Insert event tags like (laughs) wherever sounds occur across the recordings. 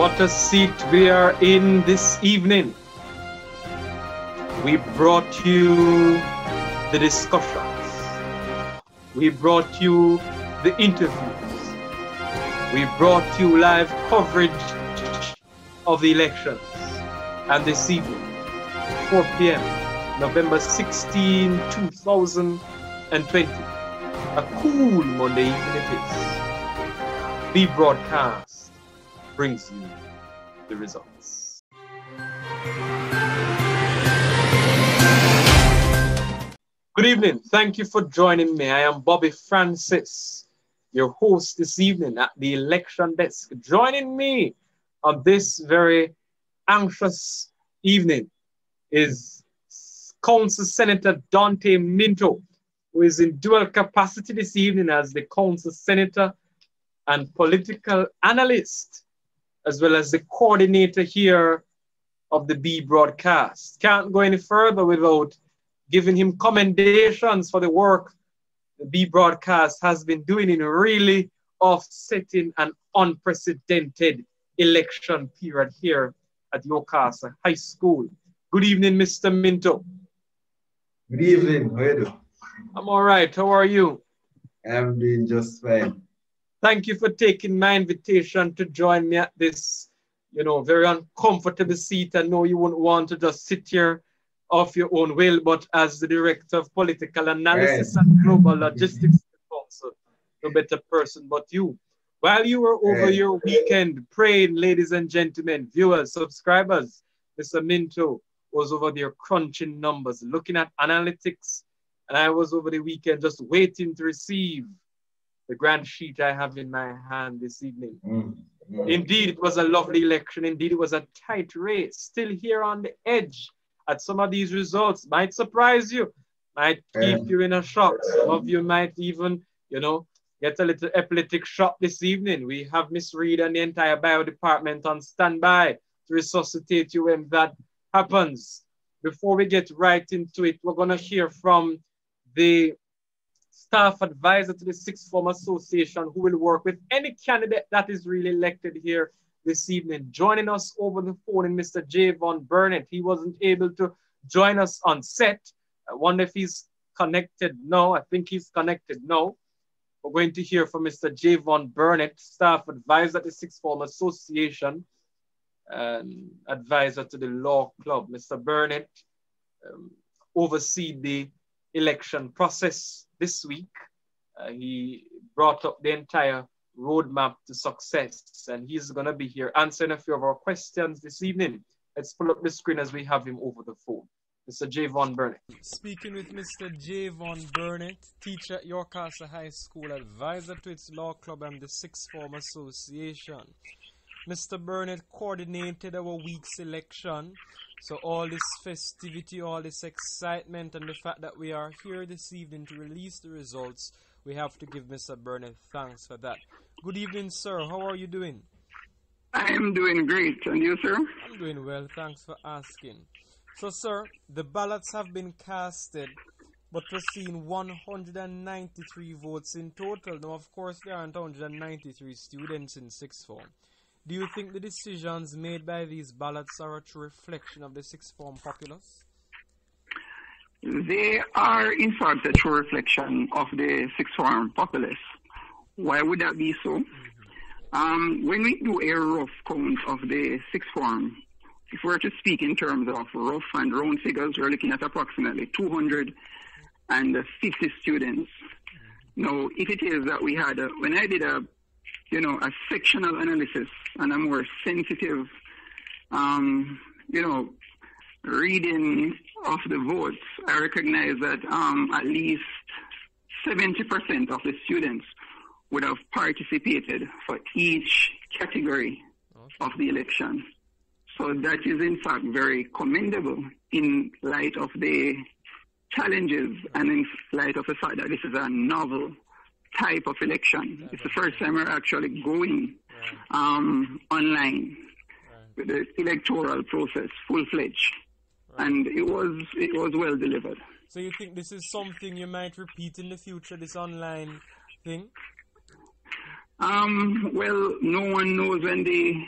What a seat we are in this evening. We brought you the discussions. We brought you the interviews. We brought you live coverage of the elections. And this evening, 4 p.m., November 16, 2020, a cool Monday evening it is. The broadcast brings you the results. Good evening. Thank you for joining me. I am Bobby Francis, your host this evening at the election desk. Joining me on this very anxious evening is Council Senator Dante Minto, who is in dual capacity this evening as the Council Senator and political analyst as well as the coordinator here of the Bee broadcast. Can't go any further without giving him commendations for the work the Bee broadcast has been doing in really offsetting an unprecedented election period here at York Castle High School. Good evening, Mr. Minto. Good evening. How are you? I'm all right. How are you? I'm doing just fine. Thank you for taking my invitation to join me at this, you know, very uncomfortable seat. I know you wouldn't want to just sit here of your own will, but as the Director of Political Analysis right. and Global Logistics Council, no better person but you. While you were over right. your weekend praying, ladies and gentlemen, viewers, subscribers, Mr. Minto was over there crunching numbers, looking at analytics, and I was over the weekend just waiting to receive the grand sheet I have in my hand this evening. Mm, mm. Indeed, it was a lovely election. Indeed, it was a tight race. Still here on the edge at some of these results. Might surprise you, might keep you in a shock. Some of you might even, you know, get a little epileptic shock this evening. We have Miss Reed and the entire bio department on standby to resuscitate you when that happens. Before we get right into it, we're going to hear from the staff advisor to the Sixth Form Association who will work with any candidate that is really elected here this evening. Joining us over the phone is Mr. Javon Burnett. He wasn't able to join us on set. I wonder if he's connected now. I think he's connected now. We're going to hear from Mr. Javon Burnett, staff advisor at the Sixth Form Association and advisor to the Law Club. Mr. Burnett um, oversee the election process this week. Uh, he brought up the entire roadmap to success, and he's going to be here answering a few of our questions this evening. Let's pull up the screen as we have him over the phone. Mr. Javon Burnett. Speaking with Mr. Javon Burnett, teacher at York Castle High School, advisor to its law club and the Sixth Form Association. Mr. Burnett coordinated our week's election so all this festivity, all this excitement, and the fact that we are here this evening to release the results, we have to give Mr. Burnett thanks for that. Good evening, sir. How are you doing? I am doing great. And you, sir? I'm doing well. Thanks for asking. So, sir, the ballots have been casted, but we're seeing 193 votes in total. Now, of course, there aren't 193 students in sixth form. Do you think the decisions made by these ballots are a true reflection of the sixth form populace? They are, in fact, a true reflection of the sixth form populace. Why would that be so? Mm-hmm. Um, when we do a rough count of the sixth form, if we were to speak in terms of rough and round figures, we're looking at approximately 250 students. Mm-hmm. Now, if it is that we had, a, when I did a you know, a sectional analysis and a more sensitive, um, you know, reading of the votes, I recognize that um, at least 70% of the students would have participated for each category of the election. So that is in fact very commendable in light of the challenges and in light of the fact that this is a novel type of election. It's the first time we're actually going um, online with the electoral process full fledged, and it was it was well delivered. So you think this is something you might repeat in the future? This online thing? Um, well, no one knows when the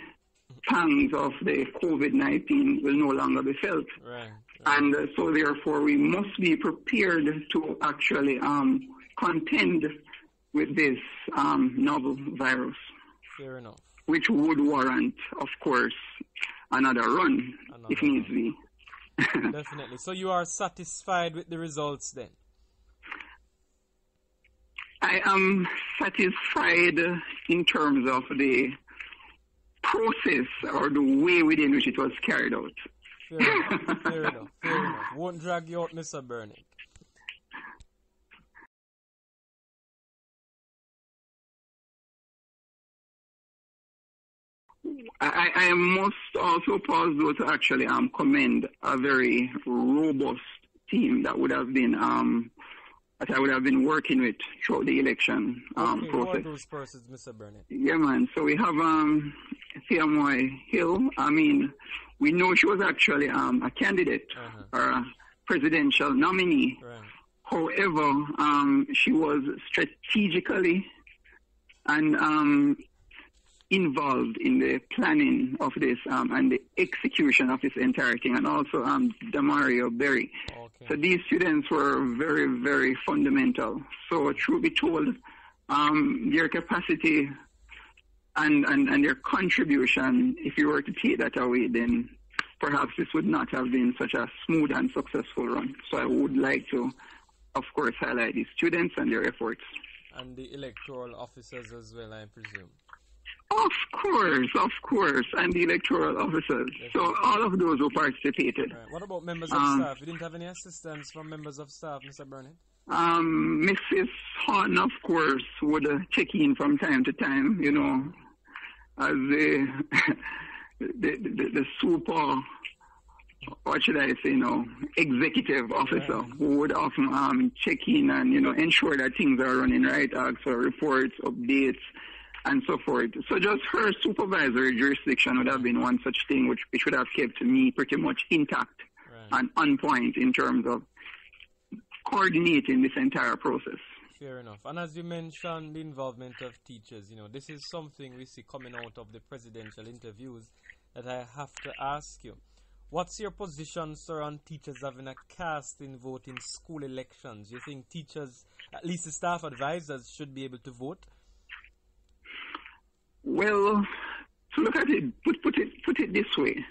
pangs of the COVID-19 will no longer be felt. Right. right. And uh, so therefore we must be prepared to actually um, contend with this um, novel virus, Fair enough. which would warrant, of course, another run Another if needs be. (laughs) Definitely. So you are satisfied with the results then? I am satisfied in terms of the process or the way within which it was carried out. Fair enough. (laughs) Fair enough. Fair enough. Won't drag you out, Mr. Burnett. I, I must also pause though to actually um, commend a very robust team that would have been um, that I would have been working with throughout the election um, okay, who are process. those persons, Mr. Burnett? Yeah, man. So we have um, Theamoy Hill. I mean, we know she was actually um, a candidate Uh-huh. or a presidential nominee. Right. However, um, she was strategically and um, involved in the planning of this um, and the execution of this entire thing, and also um, Damario Berry. Okay. So these students were very, very fundamental. So, truth be told, um, their capacity and, and, and their contribution, if you were to take that away, then perhaps this would not have been such a smooth and successful run. So I would like to, of course, highlight the students and their efforts. And the electoral officers as well, I presume. Of course, of course, and the electoral officers. So all of those who participated. Right. What about members of Um, staff? You didn't have any assistance from members of staff, Mr. Burnett? Um, Mrs. Horn, of course, would uh, check in from time to time, you know, as the, (laughs) the, the, the super, what should I say, you know, executive officer Right. who would often um, check in and, you know, ensure that things are running right, ask for reports, updates, and so forth. So just her supervisory jurisdiction would have been one such thing which, which would have kept me pretty much intact Right. and on point in terms of coordinating this entire process. Fair enough. And as you mentioned, the involvement of teachers, you know, this is something we see coming out of the presidential interviews that I have to ask you. What's your position, sir, on teachers having a casting vote in school elections? You think teachers, at least the staff advisors, should be able to vote? Well, to look at it, put, put it, put it this way.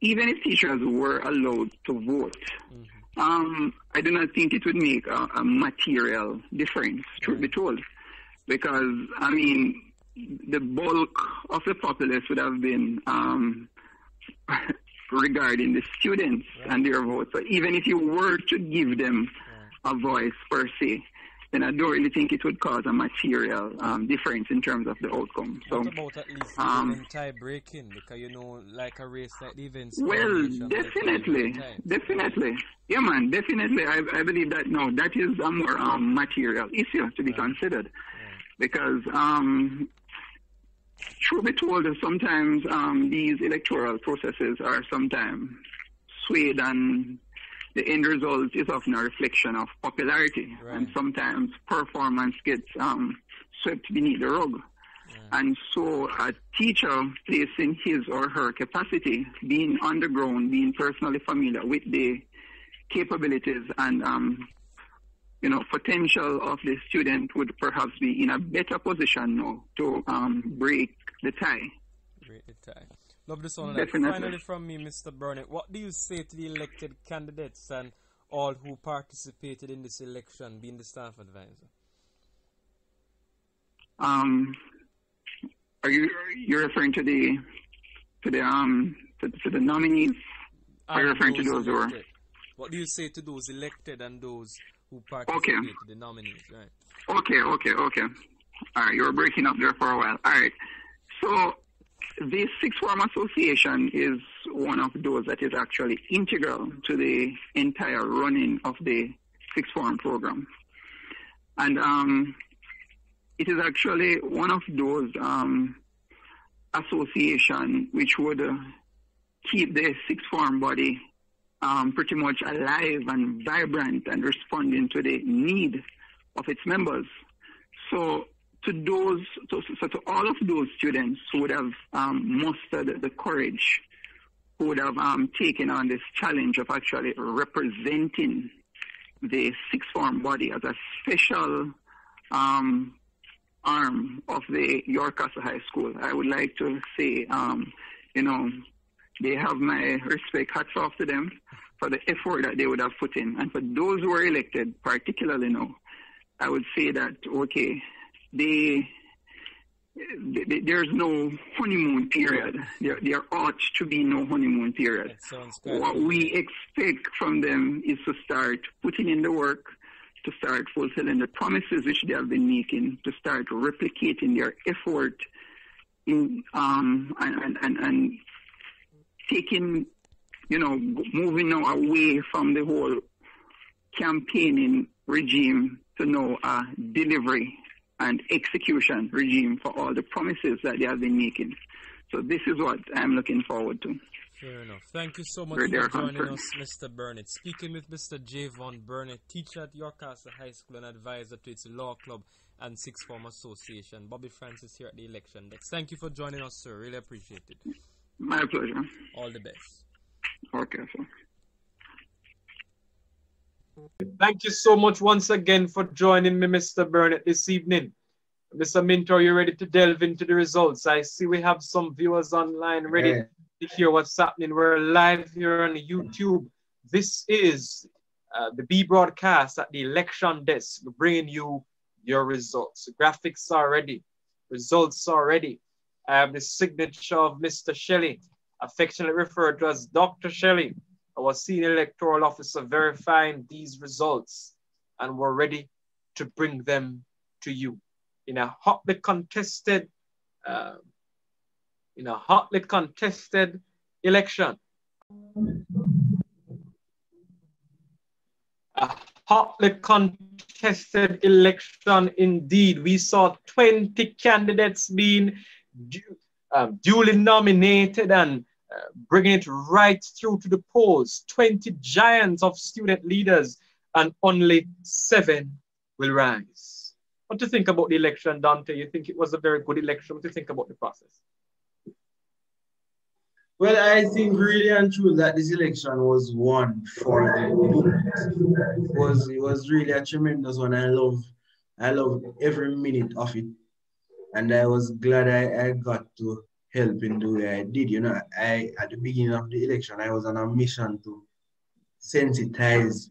Even if teachers were allowed to vote, um, I do not think it would make a, a material difference, truth be told. Because, I mean, the bulk of the populace would have been um, (laughs) regarding the students and their votes. So even if you were to give them a voice per se, then I don't really think it would cause a material um, difference in terms of the outcome. So, What about at least um, tie breaking? Because you know, like a race like the events. well, coordination, they play definitely, definitely, yeah, man, definitely. I, I believe that no, that is a more um, material issue to be considered, because um, truth be told, sometimes um, these electoral processes are sometimes swayed and the end result is often a reflection of popularity Right. and sometimes performance gets um, swept beneath the rug. And so a teacher placing his or her capacity, being on the ground, being personally familiar with the capabilities and um, you know potential of the student would perhaps be in a better position now to um, break the tie. Break the tie. Love one. That. Definitely. Finally, from me, Mr. Burnett, what do you say to the elected candidates and all who participated in this election, being the staff advisor? Um, are you you're referring to the to the um to, to the nominees? Are you And referring to those who are- What do you say to those elected and those who participated, the nominees, right? Okay, okay, okay. All right, you were breaking up there for a while. All right. So the Sixth Form Association is one of those that is actually integral to the entire running of the Sixth Form program. And um, it is actually one of those um, association which would uh, keep the Sixth Form body um, pretty much alive and vibrant and responding to the need of its members. So to those, to, so to all of those students who would have um, mustered the courage, who would have um, taken on this challenge of actually representing the sixth form body as a special um, arm of the York Castle High School. I would like to say, um, you know, they have my respect. Hats off to them for the effort that they would have put in. And for those who are elected, particularly now, I would say that, okay, they, they there's no honeymoon period. There, there ought to be no honeymoon period. What we expect from them is to start putting in the work, to start fulfilling the promises which they have been making, to start replicating their effort in um, and, and, and taking, you know, moving now away from the whole campaigning regime to know a delivery and execution regime for all the promises that they have been making. So this is what I'm looking forward to. Fair enough. Thank you so much for joining us, Mr. Burnett. Speaking with Mr. Javon Burnett, teacher at York Castle High School and advisor to its law club and Sixth Form Association. Bobby Francis here at the election desk. Thank you for joining us, sir. Really appreciate it. My pleasure. All the best. Okay, sir. Thank you so much once again for joining me, Mr. Burnett, this evening. Mr. Minto, are you ready to delve into the results? I see we have some viewers online ready yeah. to hear what's happening. We're live here on YouTube. This is uh, the Bee broadcast at the election desk, bringing you your results. The graphics are ready, results are ready. I have the signature of Mr. Shelley, affectionately referred to as Dr. Shelley, our senior electoral officer, verifying these results, and we're ready to bring them to you in a hotly contested, uh, in a hotly contested election. A hotly contested election indeed. We saw 20 candidates being du- um, duly nominated and bringing it right through to the polls. 20 giants of student leaders, and only seven will rise. What do you think about the election, Dante? You think it was a very good election? What do you think about the process? Well, I think really and true that this election was won for the It was it was really a tremendous one. I love I love every minute of it and I was glad I, I got to help in the way I did. You know, I at the beginning of the election, I was on a mission to sensitize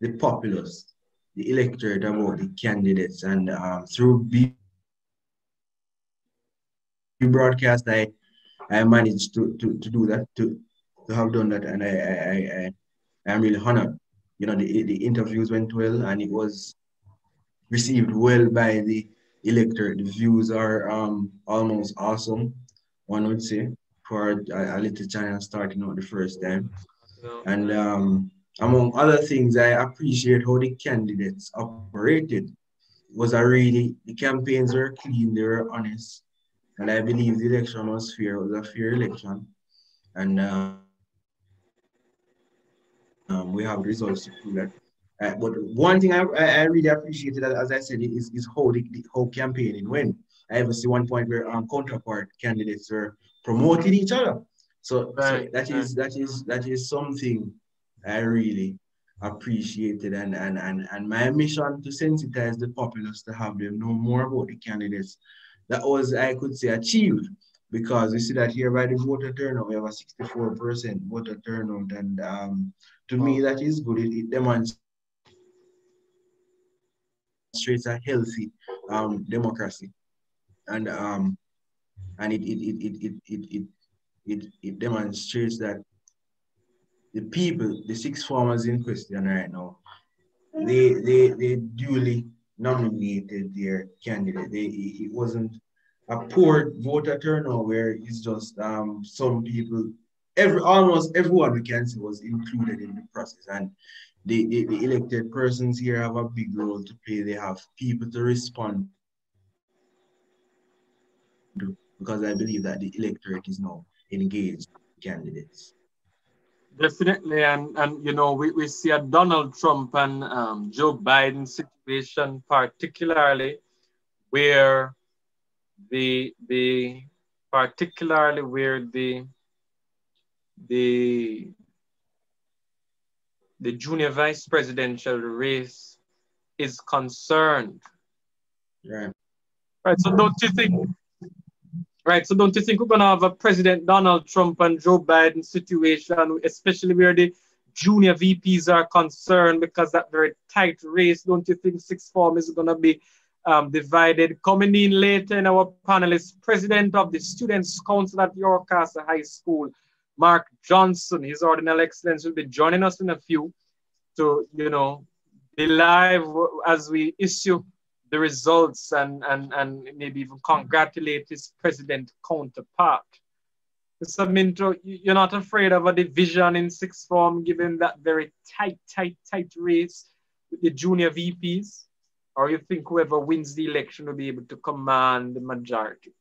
the populace, the electorate about the candidates, and um, through Bee broadcast, I I managed to, to, to do that, to, to have done that, and I, I, I am really honored. You know, the, the interviews went well, and it was received well by the electorate. The views are um, almost awesome, one would say, for a, a little channel starting out the first time. And um, among other things, I appreciate how the candidates operated. It was a really, the campaigns were clean, they were honest. And I believe the election was fair, it was a fair election. And uh, um, we have results to prove that. Uh, but one thing I, I really appreciated, as I said, is, is how the, the whole campaigning went. I even see one point where um, counterpart candidates were promoting each other. So, right. so that is that is that is something I really appreciated and, and and and my mission to sensitize the populace to have them know more about the candidates. That was I could say achieved because we see that here by the voter turnout, we have a 64% voter turnout, and um, to me that is good. It, it demonstrates demonstrates a healthy um, democracy, and um, and it it it it it it, it, it demonstrates that the people, the six farmers in question right now, they they they duly nominated their candidate. They it wasn't a poor voter turnout where it's just um some people every almost everyone we can say was included in the process and the, the, the elected persons here have a big role to play. They have people to respond to because I believe that the electorate is now engaged candidates. Definitely, and and you know we, we see a Donald Trump and um, Joe Biden situation particularly where the the particularly where the the the junior vice presidential race is concerned. Right. Right. So don't you think right? So don't you think we're gonna have a President Donald Trump and Joe Biden situation, especially where the junior VPs are concerned, because that very tight race, don't you think sixth form is gonna be um, divided? Coming in later in our panel is President of the Students Council at York Castle High School, Mark Johnson. His ordinal excellence will be joining us in a few to, you know, be live as we issue the results and, and, and maybe even congratulate his president counterpart. Mr. Minto, you're not afraid of a division in sixth form given that very tight, tight, tight race with the junior VPs? Or you think whoever wins the election will be able to command the majority?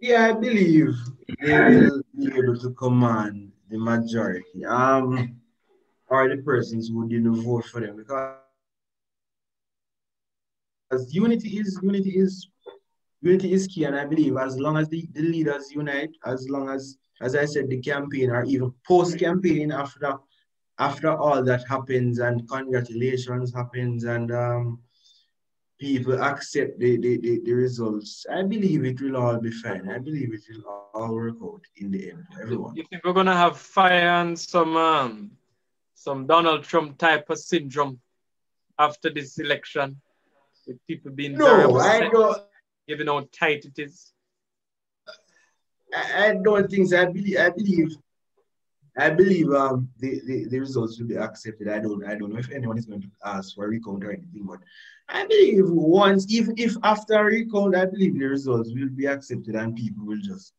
Yeah, I believe they will be able to command the majority. Um, or the persons who didn't vote for them because unity is unity is unity is key, and I believe as long as the, the leaders unite, as long as as I said, the campaign or even post campaign after after all that happens and congratulations happens and um, people accept the, the, the, the, results, I believe it will all be fine. I believe it will all work out in the end everyone. You think we're gonna have fire and some um, some Donald Trump type of syndrome after this election? With people being no, I don't, given how tight it is? I, I don't think so. I believe I believe I believe um the, the, the results will be accepted. I don't I don't know if anyone is going to ask for a recount or anything, but I believe once if if after a recount, I believe the results will be accepted and people will just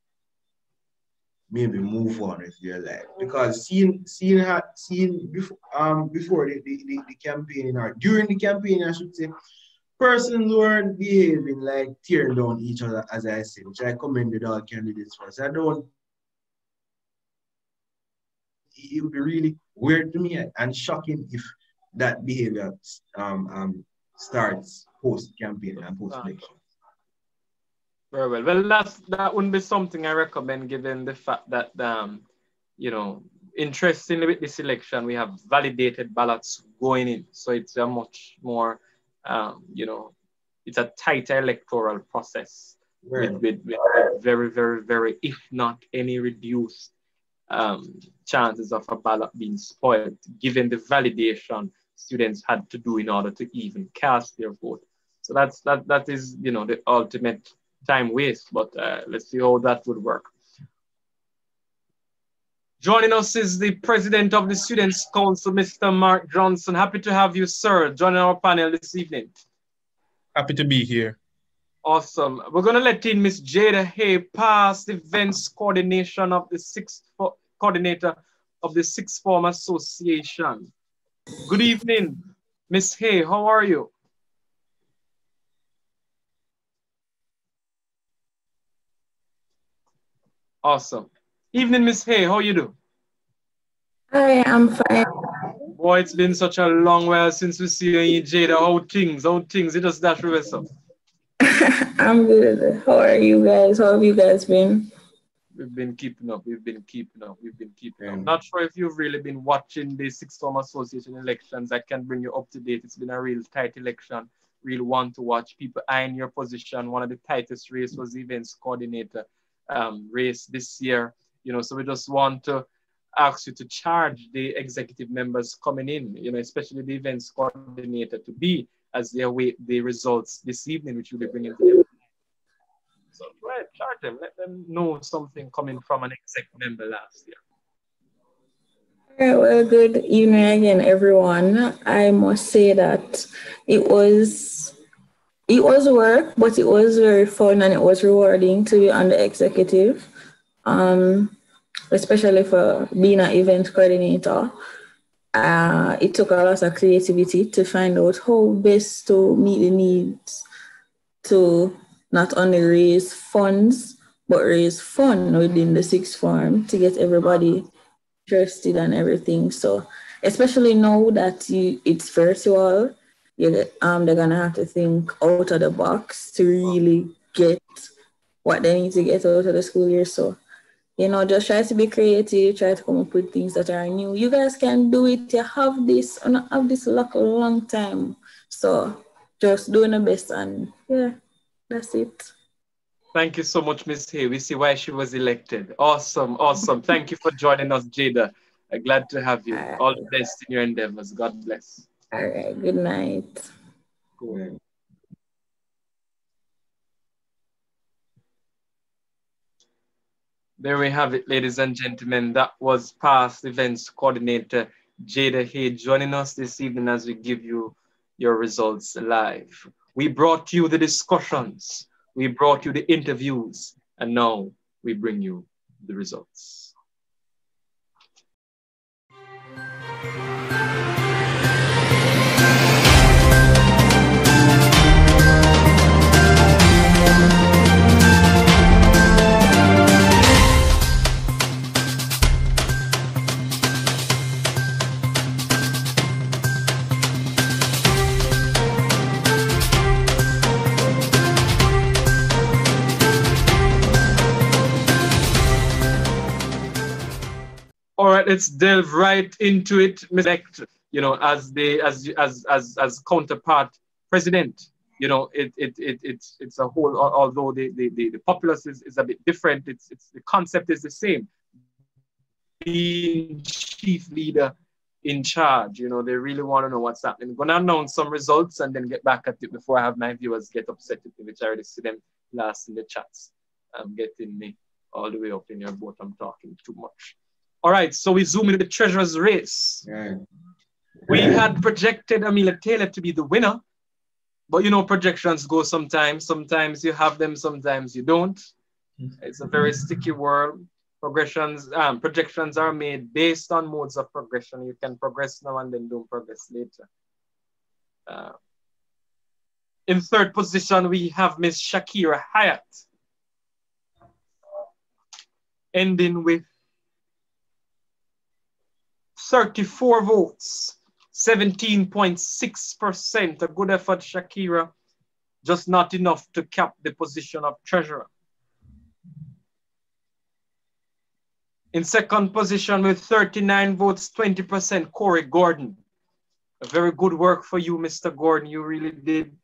maybe move on with their life. Because seeing seeing her seeing before um before the, the, the, the campaign or during the campaign, I should say, persons weren't behaving like tearing down each other, as I said, which I commended all candidates for. So I don't, it would be really weird to me and shocking if that behavior um, um, starts post campaign and post election. Very well. Well, that's, that wouldn't be something I recommend given the fact that, um, you know, interestingly with this election, we have validated ballots going in. So it's a much more um, you know, it's a tighter electoral process with, with, with, very, very, very, if not any reduced um, chances of a ballot being spoiled, given the validation students had to do in order to even cast their vote. So that's that that is you know the ultimate time waste, but uh, let's see how that would work. Joining us is the president of the Students' Council, Mr. Mark Johnson. Happy to have you, sir, joining our panel this evening. Happy to be here. Awesome. We're going to let in Miss Jada Hay, past events coordination of the sixth coordinator of the Sixth Form Association. Good evening, Miss Hay. How are you? Awesome. Evening, Miss Hay. How you do? Hi, I'm fine. Boy, it's been such a long while since we see you, Jada. How things? How things? It just dash with us. (laughs) I'm good. How are you guys? How have you guys been? We've been keeping up. We've been keeping up. We've been keeping up. Not sure if you've really been watching the Sixth Form Association elections. I can bring you up to date. It's been a real tight election. Real one to watch. People eyeing your position. One of the tightest race was the events coordinator um, race this year you know, so we just want to ask you to charge the executive members coming in, you know, especially the events coordinator to be as they await the results this evening, which you'll be bringing to them. So go ahead, charge them, let them know something coming from an exec member last year. All right, well, good evening again, everyone. I must say that it was it was work, but it was very fun and it was rewarding to be on the executive um, especially for being an event coordinator. Uh, it took a lot of creativity to find out how best to meet the needs to not only raise funds, but raise fun within the sixth form to get everybody interested and everything. So especially now that you, it's virtual, you um they're gonna have to think out of the box to really get what they need to get out of the school year. So, you know, just try to be creative, try to come up with things that are new. You guys can do it. You have this, and have this luck a long time. So just doing the best and yeah, that's it. Thank you so much, Miss Hay. We see why she was elected. Awesome, awesome. Thank you for joining us, Jada. I'm glad to have you. All, All the best in your endeavors. God bless. All right. Good night. Cool. There we have it, ladies and gentlemen. That was past events coordinator Jada Hay joining us this evening as we give you your results live. We brought you the discussions we brought you the interviews, and now we bring you the results. Let's delve right into it. Elect, you know, as the as as as as counterpart president, you know, it it it it's it's a whole. Although the the the, the populace is, is a bit different, it's it's the concept is the same. Being chief leader in charge, you know, they really want to know what's happening. I'm gonna announce some results and then get back at it before I have my viewers get upset with me, which I already see them last in the chats. I'm getting me all the way up in your boat. I'm talking too much. All right, so we zoom into the treasurer's race. Yeah. We had projected Amelia Taylor to be the winner, but you know, projections go sometimes. Sometimes you have them, sometimes you don't. It's a very sticky world. Progressions, um, projections are made based on modes of progression. You can progress now and then don't progress later. Uh, in third position, we have Miss Shakira Hyatt, ending with 34 votes, 17.6%. A good effort, Shakira. Just not enough to cap the position of treasurer. In second position with 39 votes, 20%, Corey Gordon. A very good work for you, Mr. Gordon. You really did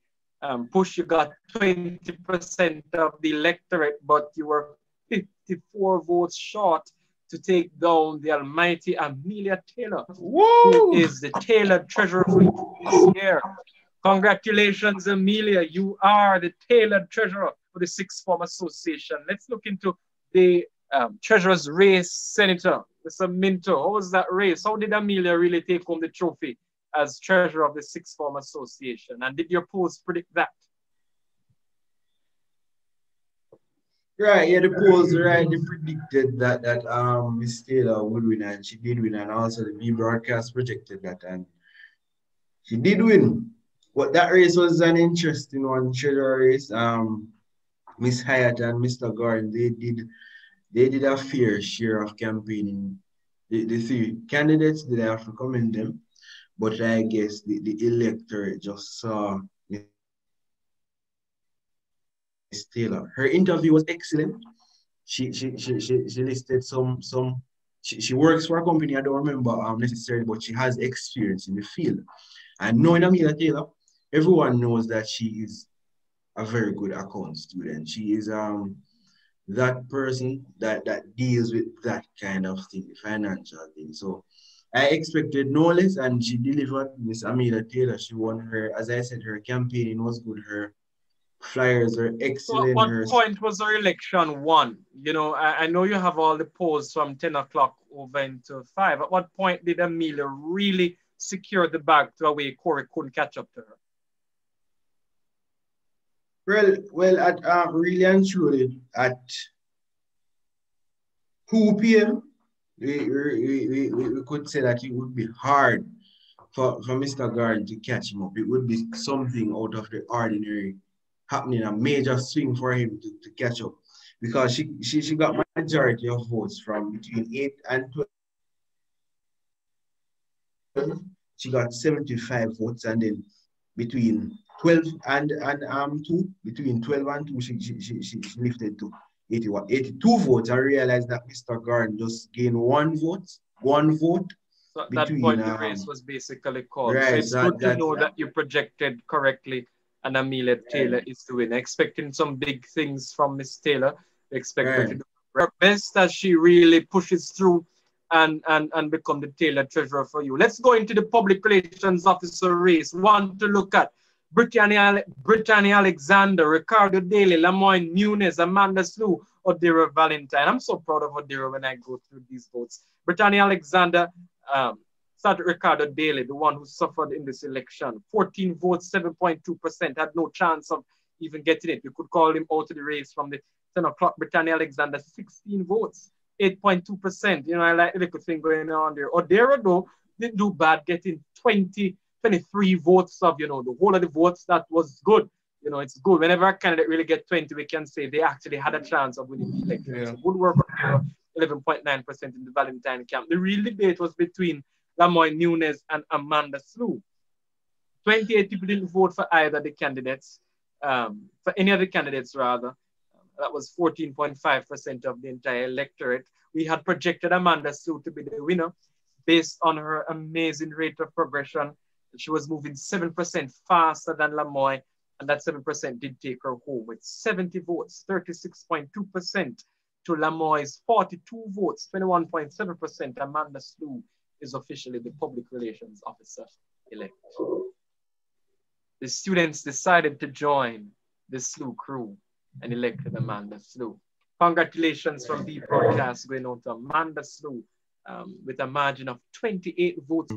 um, push. You got 20% of the electorate, but you were 54 votes short to take down the almighty Amelia Taylor, Woo! who is the Taylor Treasurer for this year. Congratulations, Amelia. You are the Taylor Treasurer for the Sixth Form Association. Let's look into the um, Treasurer's race, Senator. Mr. Minto, how was that race? How did Amelia really take home the trophy as Treasurer of the Sixth Form Association? And did your polls predict that? Right, yeah, the polls right. They predicted that that um Miss Taylor would win, and she did win, and also the Bee broadcast projected that, and she did win. But that race was an interesting one, treasure race. Um, Miss Hyatt and Mr. Gordon, they did they did a fair share of campaigning. The, the three candidates did have to commend them, but I guess the, the electorate just saw Taylor. Her interview was excellent. She she she she, she listed some some she, she works for a company, I don't remember um, necessarily, but she has experience in the field. And knowing Amelia Taylor, everyone knows that she is a very good account student. She is um that person that that deals with that kind of thing, the financial thing. So I expected no less, and she delivered. Miss Amelia Taylor, she won her, as I said, her campaigning was good. Her Flyers are excellent. So at what point was our election won? You know, I, I, know you have all the polls from 10 o'clock over into 5. At what point did Amelia really secure the bag to a way Corey couldn't catch up to her? Well, well, at uh, really and truly, at 2 p.m., we, we, we, we, could say that it would be hard for, for Mr. Gordon to catch him up. It would be something out of the ordinary happening, a major swing for him to, to catch up because she, she, she got majority of votes from between 8 and 12. She got 75 votes and then between 12 and and um two, between 12 and two, she she, she, she lifted to 81, 82 votes. I realized that Mr. Garden just gained one vote, one vote. So at that between, point, the um, race was basically called. so it's that- good to that- know that you projected correctly and Amelia Taylor is to win. Expecting some big things from Miss Taylor. Expect her to do her best as she really pushes through and, and, and become the Taylor treasurer for you. Let's go into the public relations officer race. Want to look at Brittany, Ale- Brittany Alexander, Ricardo Daly, Lamoine Nunes, Amanda Slew, Odira Valentine. I'm so proud of Odira when I go through these votes. Brittany Alexander, um, started Ricardo Daly, the one who suffered in this election. 14 votes, 7.2%, had no chance of even getting it. You could call him out of the race from the 10 o'clock. Brittany Alexander, 16 votes, 8.2%. You know, I like the little thing going on there. Odera, though, didn't do bad, getting 20, 23 votes of, you know, the whole of the votes. That was good. You know, it's good. Whenever a candidate really get 20, we can say they actually had a chance of winning the election. Yeah. So good work 11.9% in the Valentine camp. The real debate was between Lamoy Nunes and Amanda Slew. 28 people didn't vote for either the candidates, um, for any of the candidates rather. That was 14.5% of the entire electorate. We had projected Amanda Slew to be the winner based on her amazing rate of progression. She was moving 7% faster than Lamoy, and that 7% did take her home with 70 votes, 36.2% to Lamoy's 42 votes, 21.7%. Amanda Slew is officially the public relations officer elect. The students decided to join the Slew crew and elected Amanda Slew. Congratulations from the broadcast going on to Amanda Slew um, with a margin of 28 votes.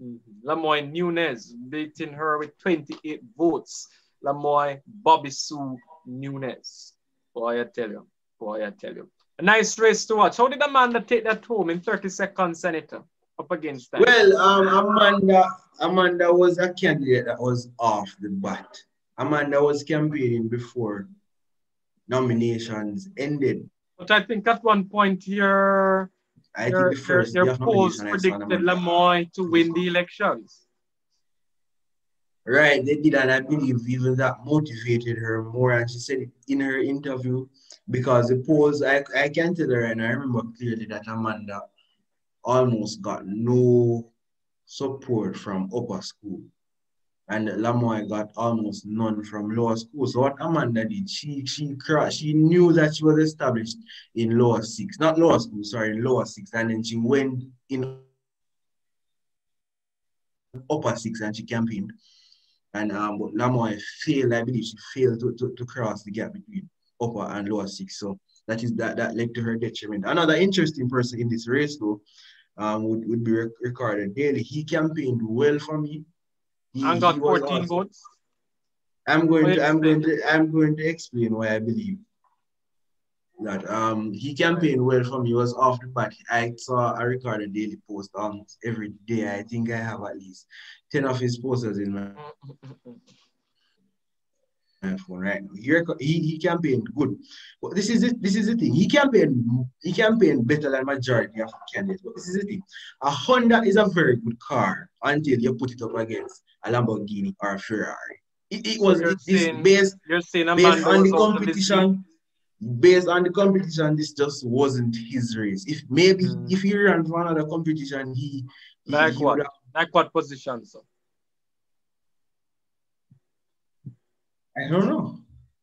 Mhm. Lamoy Nunes beating her with 28 votes. Lamoy Bobby Sue Nunes. Boy, I tell you. Boy, I tell you. A nice race to watch. How did Amanda take that home in 30 seconds, Senator? Up against that. Well, um, Amanda, Amanda was a candidate that was off the bat. Amanda was campaigning before nominations ended. But I think at one point your I your, think the first your, your polls nomination, I saw predicted. Lamoy to win the elections. Right, they did, and I believe even that motivated her more. And she said in her interview because the polls, I, I can tell her, and I remember clearly that Amanda almost got no support from upper school. And Lamoy got almost none from lower school. So what Amanda did, she she cra- she knew that she was established in lower six, not lower school, sorry, in lower six, and then she went in upper six and she campaigned. And um, but Lamoy failed, I believe she failed to, to, to cross the gap between upper and lower six. So that is that that led to her detriment. Another interesting person in this race though um, would, would be Ricardo Daly. He campaigned well for me. He, And got 14 awesome. votes. I'm going to I'm going to I'm going to explain why I believe that um he campaigned well for me. He was off the bat. I saw a Ricardo Daly post almost every day. I think I have at least 10 of his posters in my phone right now. He, he he campaigned good. But this is it, this is the thing. He campaigned he campaigned better than majority of candidates. But this is the thing. A Honda is a very good car until you put it up against a Lamborghini or a Ferrari. It, it was You're it is saying- based You're saying based Amanda on the was out of this league. competition. Based on the competition, this just wasn't his race. If maybe Mm. if he ran for another competition, he, he, Like he what? have Like what position, so? I don't know.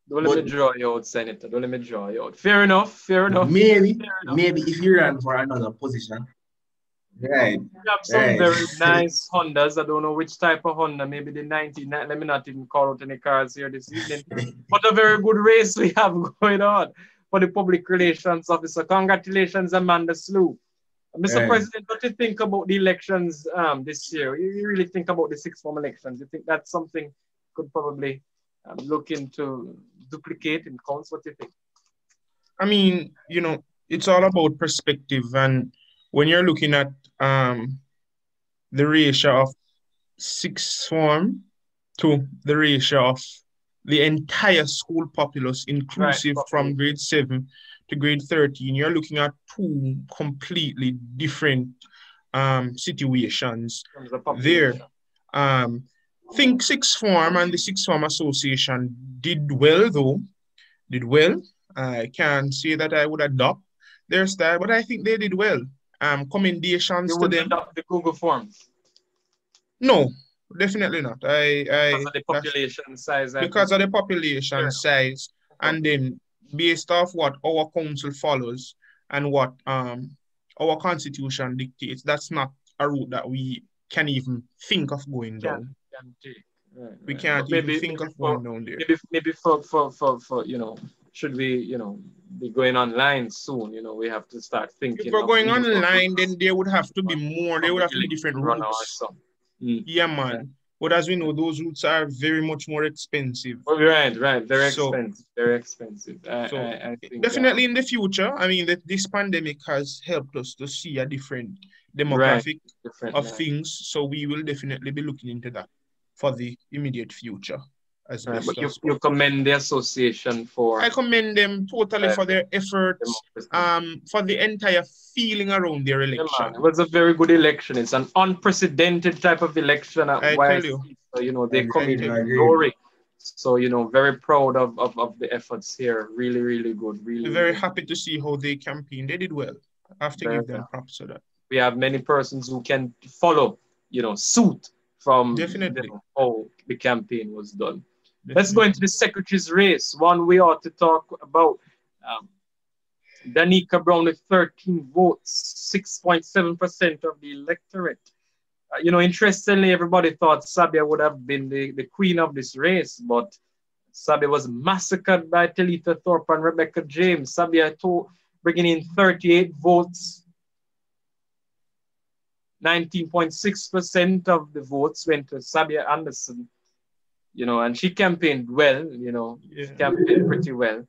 Don't let But- me draw you out, Senator. Don't let me draw you out. Fair enough. Fair enough. Maybe, Fair enough. maybe if he ran for another position. Right. We have some Right. very (laughs) nice Hondas. I don't know which type of Honda. Maybe the 99. Let me not even call out any cars here this evening. (laughs) What a very good race we have (laughs) going on for the public relations officer. Congratulations, Amanda Slew. Mr. Right. President, what do you think about the elections um, this year? You, you really think about the six form elections? You think that's something could probably um, look into duplicate in counts? What do you think? I mean, you know, it's all about perspective. And when you're looking at um, the ratio of sixth form to the ratio of the entire school populace, inclusive from grade seven to grade 13, you're looking at two completely different um, situations there. Um, think sixth form and the sixth form association did well though, did well. I can't say that I would adopt their style, but I think they did well. Um, commendations You to them. the Google Forms No, definitely not. I, I because of the population size. I because of the population Yeah. size, and then based off what our council follows and what um our constitution dictates, that's not a route that we can even think of going down. can. Right, We right. can't But even think maybe of for- going down there. maybe maybe for, for for for you know should we you know be going online soon you know we have to start thinking If we're going online, then there would have to be more. There would have to be different routes. Mm. Yeah, man. But as we know, those routes are very much more expensive. Right right very So- expensive very expensive I, So, I, I think Definitely in the future. I mean, that this pandemic has helped us to see a different demographic uh, different of right. things. So we will definitely be looking into that for the immediate future. As Right, but you, you commend the association for I commend them totally for their efforts, um, for the entire feeling around their Yeah, election. man, it was a very good election. It's an unprecedented type of election at I tell you. So, you know, they come in agree, I with agree. glory. So, you know, very proud of, of, of the efforts here. Really, really good. Really, Very really happy to see how they campaigned. They did well. I have to Very give them props for that. we have many persons who can follow, you know, suit from Definitely. you know, how the campaign was done. Let's go into the secretary's race. One we ought to talk about. Um, Danica Brown with 13 votes, 6.7% of the electorate. Uh, you know, interestingly, everybody thought Sabia would have been the, the queen of this race, but Sabia was massacred by Talitha Thorpe and Rebecca James. Sabia to, bringing in 38 votes. 19.6% of the votes went to Sabia Anderson you know, and she campaigned well, you know, Yeah. campaigned pretty well.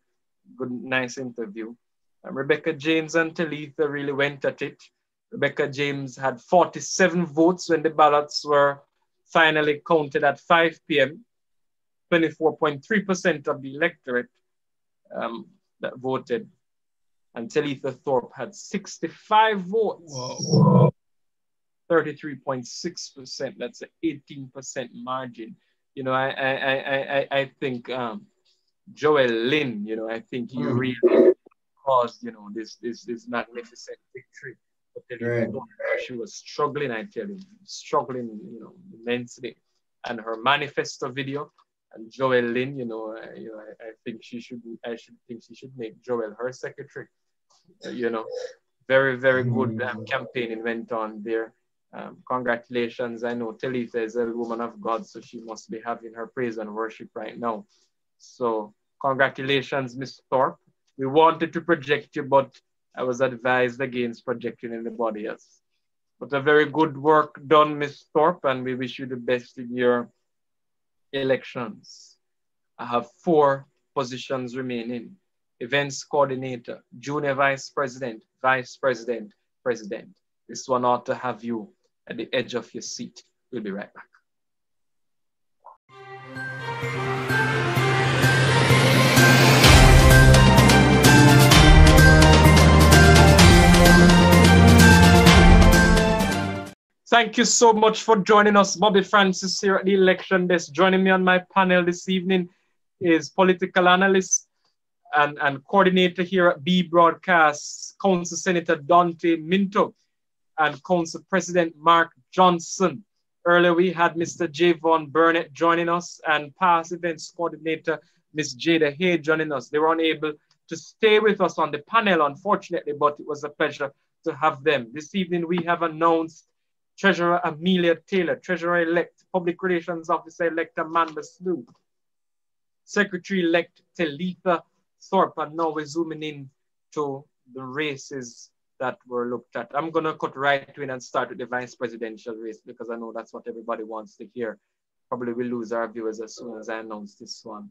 Good, nice interview. Um, Rebecca James and Talitha really went at it. Rebecca James had 47 votes when the ballots were finally counted at 5 p.m. 24.3% of the electorate um, that voted. And Talitha Thorpe had 65 votes. Wow. 33.6%. That's an 18% margin. You know, I I I I, I think um, Joel Lynn, you know, I think he Mm. really caused, you know, this this this magnificent victory. But Right. she was struggling, I tell you, struggling, you know, immensely. And her manifesto video and Joel Lynn, you know, uh, you know, I, I think she should I should think she should make Joel her secretary. Uh, you know, very, very good um, campaigning went on there. Um, congratulations. I know Talitha is a woman of God, so she must be having her praise and worship right now. So, congratulations, Miss Thorpe. We wanted to project you, but I was advised against projecting anybody else. But a very good work done, Miss Thorpe, and we wish you the best in your elections. I have four positions remaining events coordinator, junior vice president, vice president, president. This one ought to have you at the edge of your seat. We'll be right back. Thank you so much for joining us. Bobby Francis here at the election desk. Joining me on my panel this evening is political analyst and, and coordinator here at Bee Broadcast, Council Senator Dante Minto and Council President Mark Johnson. Earlier, we had Mr. Javon Burnett joining us and past events coordinator Ms. Jada Hay joining us. They were unable to stay with us on the panel, unfortunately, but it was a pleasure to have them. This evening, we have announced Treasurer Amelia Taylor, Treasurer-elect, Public Relations Officer-elect Amanda Slew, Secretary-elect Talitha Thorpe, and now we're zooming in to the races that were looked at. I'm going to cut right in and start with the vice presidential race because I know that's what everybody wants to hear. Probably will lose our viewers as soon as I announce this one.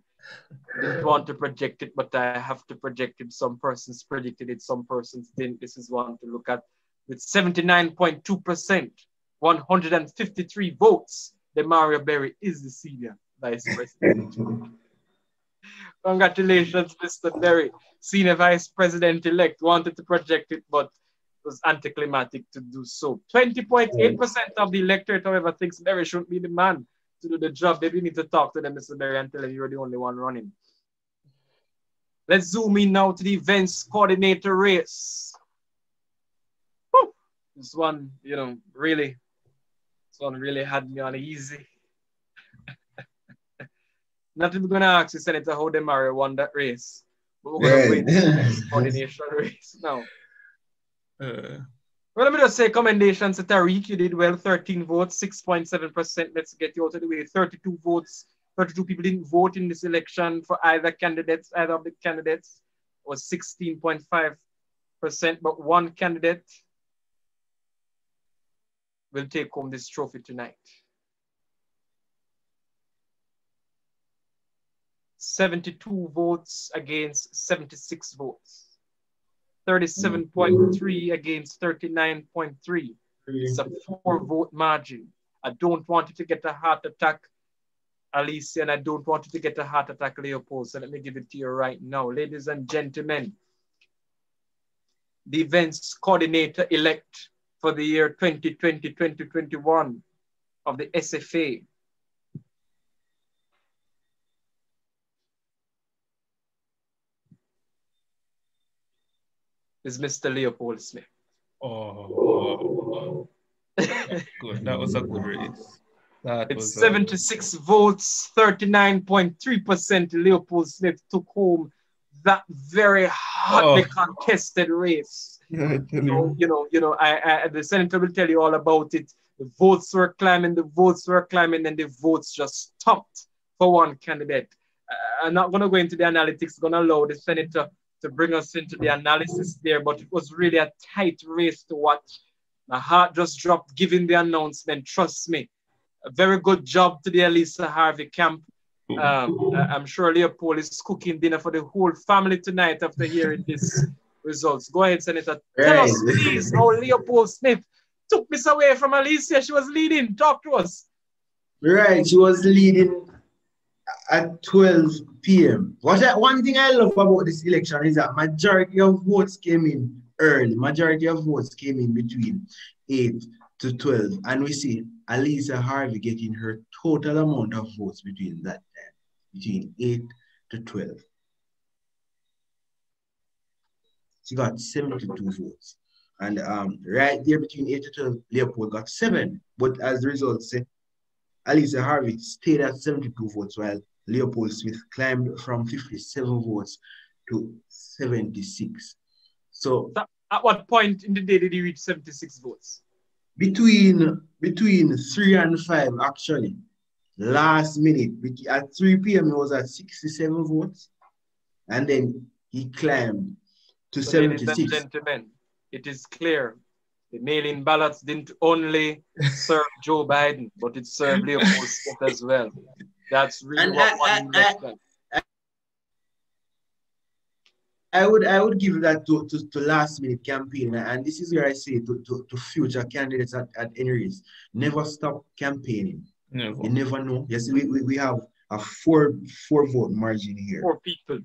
I didn't (laughs) want to project it, but I have to project it. Some persons predicted it, some persons didn't. This is one to look at with 79.2%, 153 votes. Demario Berry is the senior vice president. (laughs) Congratulations, Mr. Berry, senior vice president elect. Wanted to project it, but it was anticlimactic to do so. 20.8% of the electorate, however, thinks Berry shouldn't be the man to do the job. Maybe you need to talk to them, Mr. Berry, and tell them you're the only one running. Let's zoom in now to the events coordinator race. This one, you know, really, this one really had me on easy. Not even gonna ask you, Senator, how Demare won that race. But we're gonna wait the (laughs) coordination race now. Uh, Well, let me just say commendations to Tariq. You did well, 13 votes, 6.7%. Let's get you out of the way. 32 votes, 32 people didn't vote in this election for either candidates, either of the candidates was 16.5%, but one candidate will take home this trophy tonight. 72 votes against 76 votes. 37.3 mm-hmm. against 39.3. Mm-hmm. It's a four vote margin. I don't want you to get a heart attack, Alicia, and I don't want you to get a heart attack, Leopold. So let me give it to you right now. Ladies and gentlemen, the events coordinator elect for the year 2020-2021 of the SFA is Mr. Leopold Smith. oh, good. That was a good race. That It's was a- 76 votes, 39.3%. Leopold Smith took home that very hotly contested race. (laughs) Yeah, You you. know, you know, you know I, I, the senator will tell you all about it. The votes were climbing, the votes were climbing, and the votes just stopped for one candidate. Uh, I'm not going to go into the analytics, going to allow the senator to bring us into the analysis there, but it was really a tight race to watch. My heart just dropped giving the announcement. Trust me. A very good job to the Elisa Harvey camp. Um, I- I'm sure Leopold is cooking dinner for the whole family tonight after hearing this (laughs) results. Go ahead, Senator. Tell Right. us, please, how Leopold Smith took this away from Alicia. She was leading. Talk to us. Right, she was leading at 12 p.m. What I, one thing I love about this election is that majority of votes came in early. Majority of votes came in between 8 to 12. And we see Alisa Harvey getting her total amount of votes between that time, between 8 to 12. She got 72 votes. And um, right there between 8 to 12, Leopold got 7. But as the results say, Alisa Harvey stayed at 72 votes while Leopold Smith climbed from 57 votes to 76. So At what point in the day did he reach 76 votes? between between 3 and 5 actually, last minute, at 3 p.m. he was at 67 votes. And then he climbed to So, ladies and 76. gentlemen, it is clear the mail-in ballots didn't only serve Joe Biden, but it served Leopold Smith as well. That's really And what I- won I- the election. I would I would give that to, to, to last minute campaign, and this is where I say to, to, to future candidates at, at any race, never stop campaigning. Never. You never know. Yes, we, we, we have a four four vote margin here. Four people.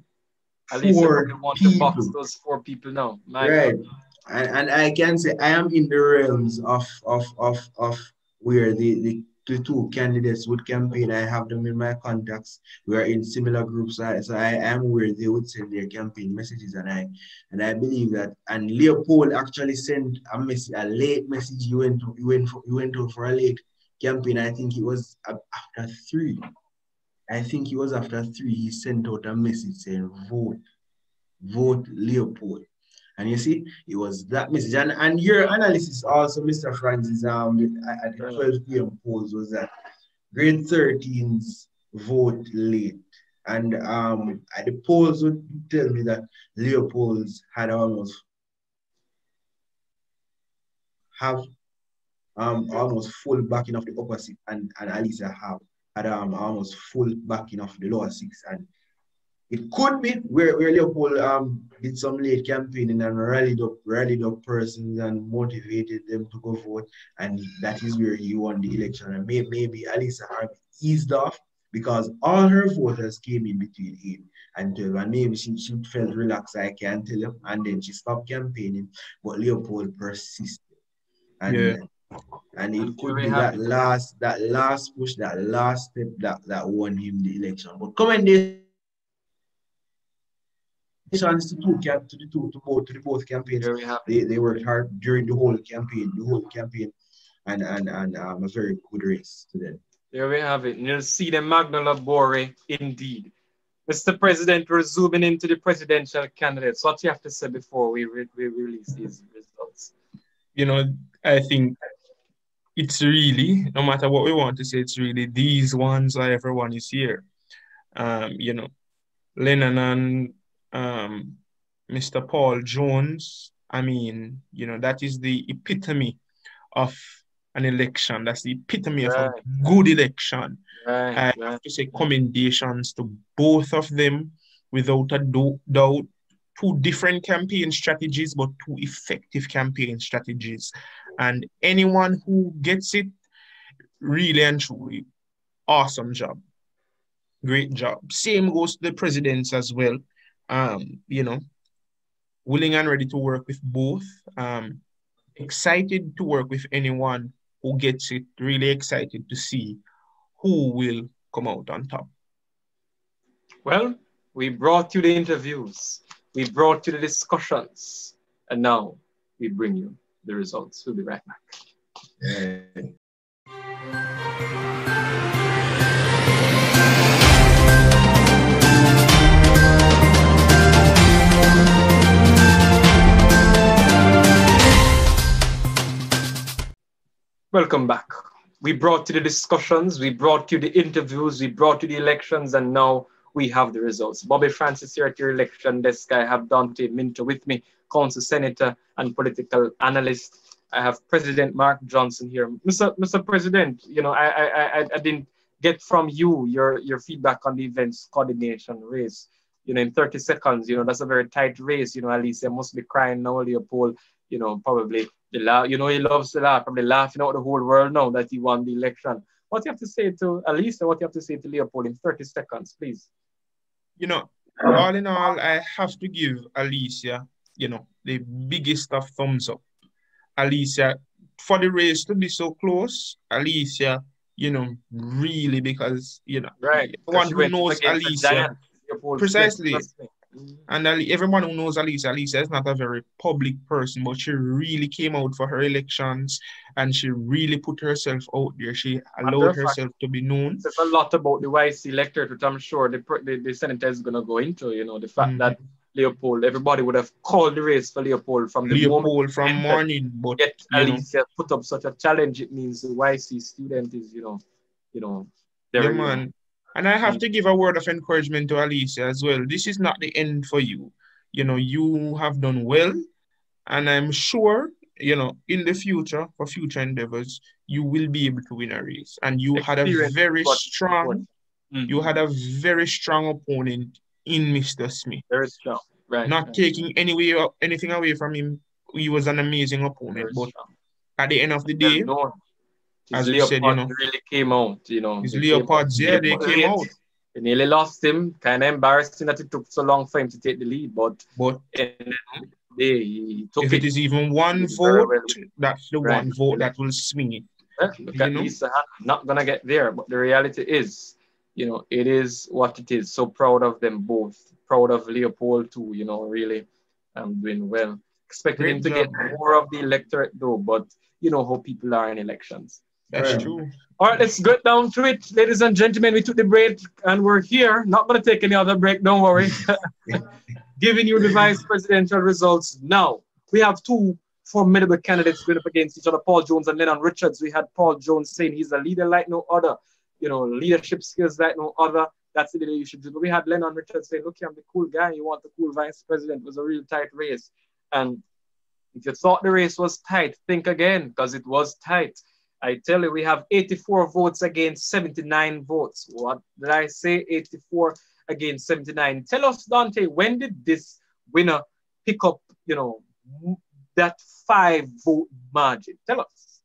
At least Four everybody want to box those four people now. My Right. God. And, and I can say I am in the realms of of of of where the, the, the two candidates would campaign. I have them in my contacts. We are in similar groups. So I am where they would send their campaign messages and I and I believe that and Leopold actually sent a message, a late message. You went you went for, you went for a late campaign. I think it was after three. I think it was after three. He sent out a message saying vote, vote Leopold. And you see, it was that message. And, and your analysis also, Mr. Francis, um, at the 12 p.m. polls was that grade 13's vote late. And um, at the polls would tell me that Leopold's had almost have um almost full backing of the upper six, and, and Alisa have had um almost full backing of the lower six. And it could be where, where Leopold um did some late campaigning and rallied up rallied up persons and motivated them to go vote, and that is where he won the election. And maybe maybe Alisa Harvey eased off because all her voters came in between eight and 12, and maybe she, she felt relaxed, I can't tell you, and then she stopped campaigning, but Leopold persisted. And Yeah. And it could Very be that last, that last push, that last step that, that won him the election. But commendations to two camp to the two to both to the both campaigns. Very happy. They, they worked hard during the whole campaign, the whole campaign, and and and um, a very good race to them. There we have it. And You'll see the Magna Labore indeed. Mr. President, we're zooming into the presidential candidates. What you have to say before we, re- we release these results? You know, I think it's really, no matter what we want to say, it's really these ones why everyone is here. Um, you know, Lennon and um, Mr. Paul Jones, I mean, you know, that is the epitome of an election. That's the epitome of a good election. I Right, have to say commendations to both of them without a do- doubt. Two different campaign strategies, but two effective campaign strategies. And anyone who gets it, really and truly, awesome job. Great job. Same goes to the presidents as well. Um, you know, willing and ready to work with both. Um, excited to work with anyone who gets it. Really excited to see who will come out on top. Well, we brought you the interviews, we brought you the discussions, and now we bring you the results. We'll be right back. Yeah. Welcome back. We brought you the discussions, we brought you the interviews, we brought you the elections, and now we have the results. Bobby Francis here at your election desk. I have Dante Minto with me, council senator and political analyst. I have President Mark Johnson here. Mr. Mr. President, you know, I, I, I, I didn't get from you your, your feedback on the events coordination race. You know, in 30 seconds, you know, that's a very tight race. You know, Alicia must be crying now, Leopold, you know, probably the laugh, you know, he loves to laugh, probably laughing out the whole world now that he won the election. What do you have to say to Alicia? What do you have to say to Leopold in 30 seconds, please? You know, all in all, I have to give Alicia, you know, the biggest of thumbs up. Alicia, for the race to be so close, Alicia, you know, really because, you know, Right. She who knows Alicia. Precisely. Mm. and everyone who knows Alicia, Alicia is not a very public person, but she really came out for her elections and she really put herself out there. She allowed of fact- herself to be known. There's a lot about the YC electorate, which I'm sure the, the, the senator is going to go into, you know, the fact Mhm. that Leopold, everybody would have called the race for Leopold from the moment from morning, but yet you know, Alicia put up such a challenge, it means the YC student is, you know, you know, yeah, they're man. And I have to give a word of encouragement to Alicia as well. This is not the end for you. You know, you have done well, and I'm sure, you know, in the future, for future endeavors, you will be able to win a race. And you had a very strong, Mhm. you had a very strong opponent in Mr. Smith. very strong, right? Not right. taking any way, anything away from him, he was an amazing opponent. Very But strong. at the end of the day, as we said, you know, really came out, you know. his came yeah, they Leopold came out. They nearly lost him. Kind of embarrassing that it took so long for him to take the lead, but But in the end of the day, he took if it. it is even one vote, well. that's the Right. one vote that will swing it. Eh, Look you at know? Lisa not gonna get there, but the reality is, you know, it is what it is. So proud of them both. Proud of Leopold too, you know, really um, doing well. Expected Great him to job. get more of the electorate though, but you know how people are in elections. That's Right. true. All right, let's get down to it, ladies and gentlemen. We took the break and we're here. Not going to take any other break, don't worry. (laughs) Giving you the vice presidential results now. We have two formidable candidates going up against each other Paul Jones and Lennon Richards. We had Paul Jones saying he's a leader like no other, you know, leadership skills like no other. That's the leader you should do. But we had Lennon Richards saying, Look, I'm the cool guy. You want the cool vice president. It was a real tight race. And if you thought the race was tight, think again because it was tight. I tell you, we have 84 votes against 79 votes. What did I say? 84 against 79. Tell us, Dante, when did this winner pick up, you know, that five vote margin? Tell us.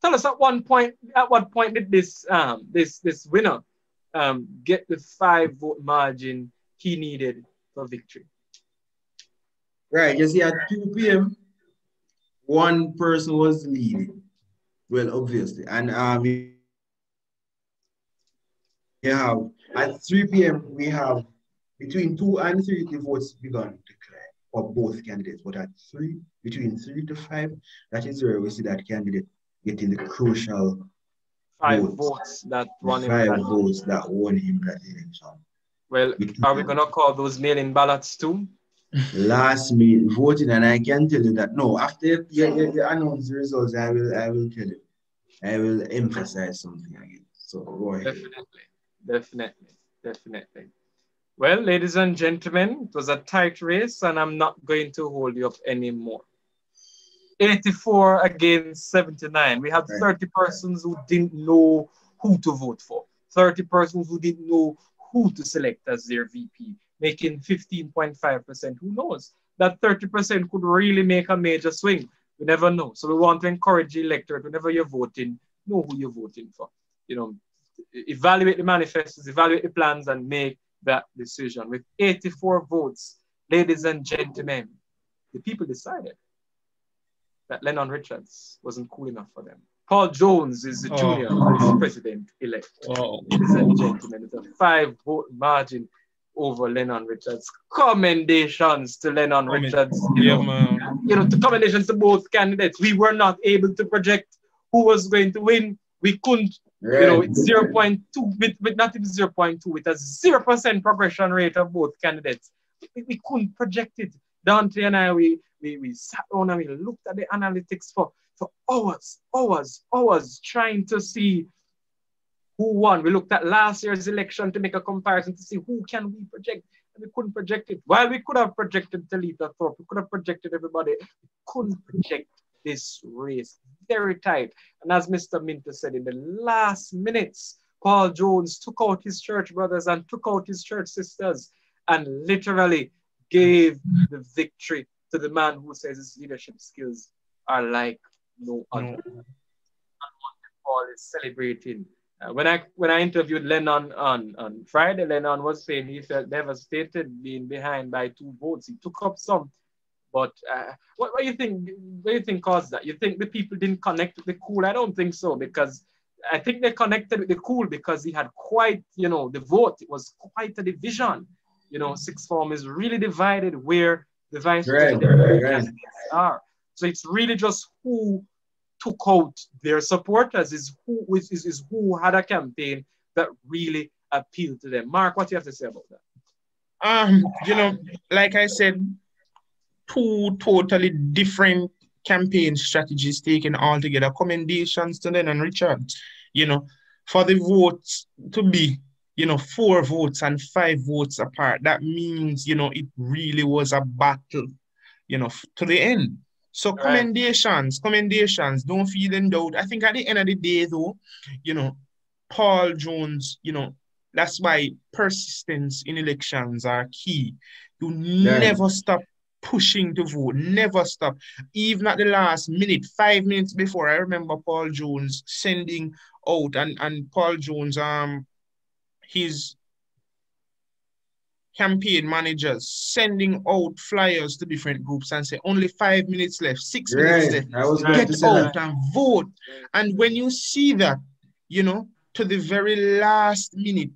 Tell us at one point, at what point did this um this this winner um get the five vote margin he needed for victory? Right, you see at 2 p.m., one person was leading. Well, obviously. And um, we have at 3 p.m. we have between two and three the votes begun to declare for both candidates. But at three, between three to five, that is where we see that candidate getting the crucial five votes, votes that won him. Five votes that won him that election. Well, are we gonna call those mail-in ballots too? Last minute voting, and I can tell you that no, after you, you, you announce the results, I will I will tell you. I will emphasize something again. So go ahead. Definitely, definitely, definitely. Well, ladies and gentlemen, it was a tight race, and I'm not going to hold you up anymore. 84 against 79. We had 30 persons who didn't know who to vote for, 30 persons who didn't know who to select as their VP, making 15.5%. Who knows? That 30% could really make a major swing. We never know. So we want to encourage the electorate whenever you're voting, know who you're voting for. You know, evaluate the manifestos, evaluate the plans, and make that decision. With 84 votes, ladies and gentlemen, the people decided that Lennon Richards wasn't cool enough for them. Paul Jones is the oh. junior oh. president elect. Oh. Ladies and gentlemen, it's a five vote margin over Lennon Richards. Commendations to Lennon Richards. You, yeah, know, man. you know, to commendations to both candidates. We were not able to project who was going to win. We couldn't, right. you know, it's 0.2, with, with not even 0.2, with a 0% progression rate of both candidates. We, we couldn't project it. Dante and I, we, we, we sat down and we looked at the analytics for, for hours, hours, hours, trying to see who won. We looked at last year's election to make a comparison to see who can we project. And we couldn't project it. While we could have projected Talitha Thorpe, we could have projected everybody, we couldn't project this race. Very tight. And as Mr. Minto said, in the last minutes, Paul Jones took out his church brothers and took out his church sisters and literally gave the victory to the man who says his leadership skills are like no other. No. Paul is celebrating. Uh, when I when I interviewed Lennon on, on Friday, Lennon was saying he felt devastated being behind by two votes. He took up some, but uh, what, what do you think? What do you think caused that? You think the people didn't connect with the cool? I don't think so because I think they connected with the cool because he had quite you know the vote. It was quite a division. You know, sixth form is really divided where the vice right, right, right. are. So it's really just who took out their supporters is who is, is, who had a campaign that really appealed to them. Mark, what do you have to say about that? Um, you know, like I said, two totally different campaign strategies taken all together. Commendations to Lennon Richard, you know, for the votes to be you know, four votes and five votes apart. That means, you know, it really was a battle, you know, to the end. So right. commendations, commendations. Don't feel in doubt. I think at the end of the day, though, you know, Paul Jones, you know, that's why persistence in elections are key. You yeah. never stop pushing to vote, never stop. Even at the last minute, five minutes before, I remember Paul Jones sending out and, and Paul Jones um his campaign managers sending out flyers to different groups and say only five minutes left, six minutes left. Get out and vote. And when you see that, you know, to the very last minute,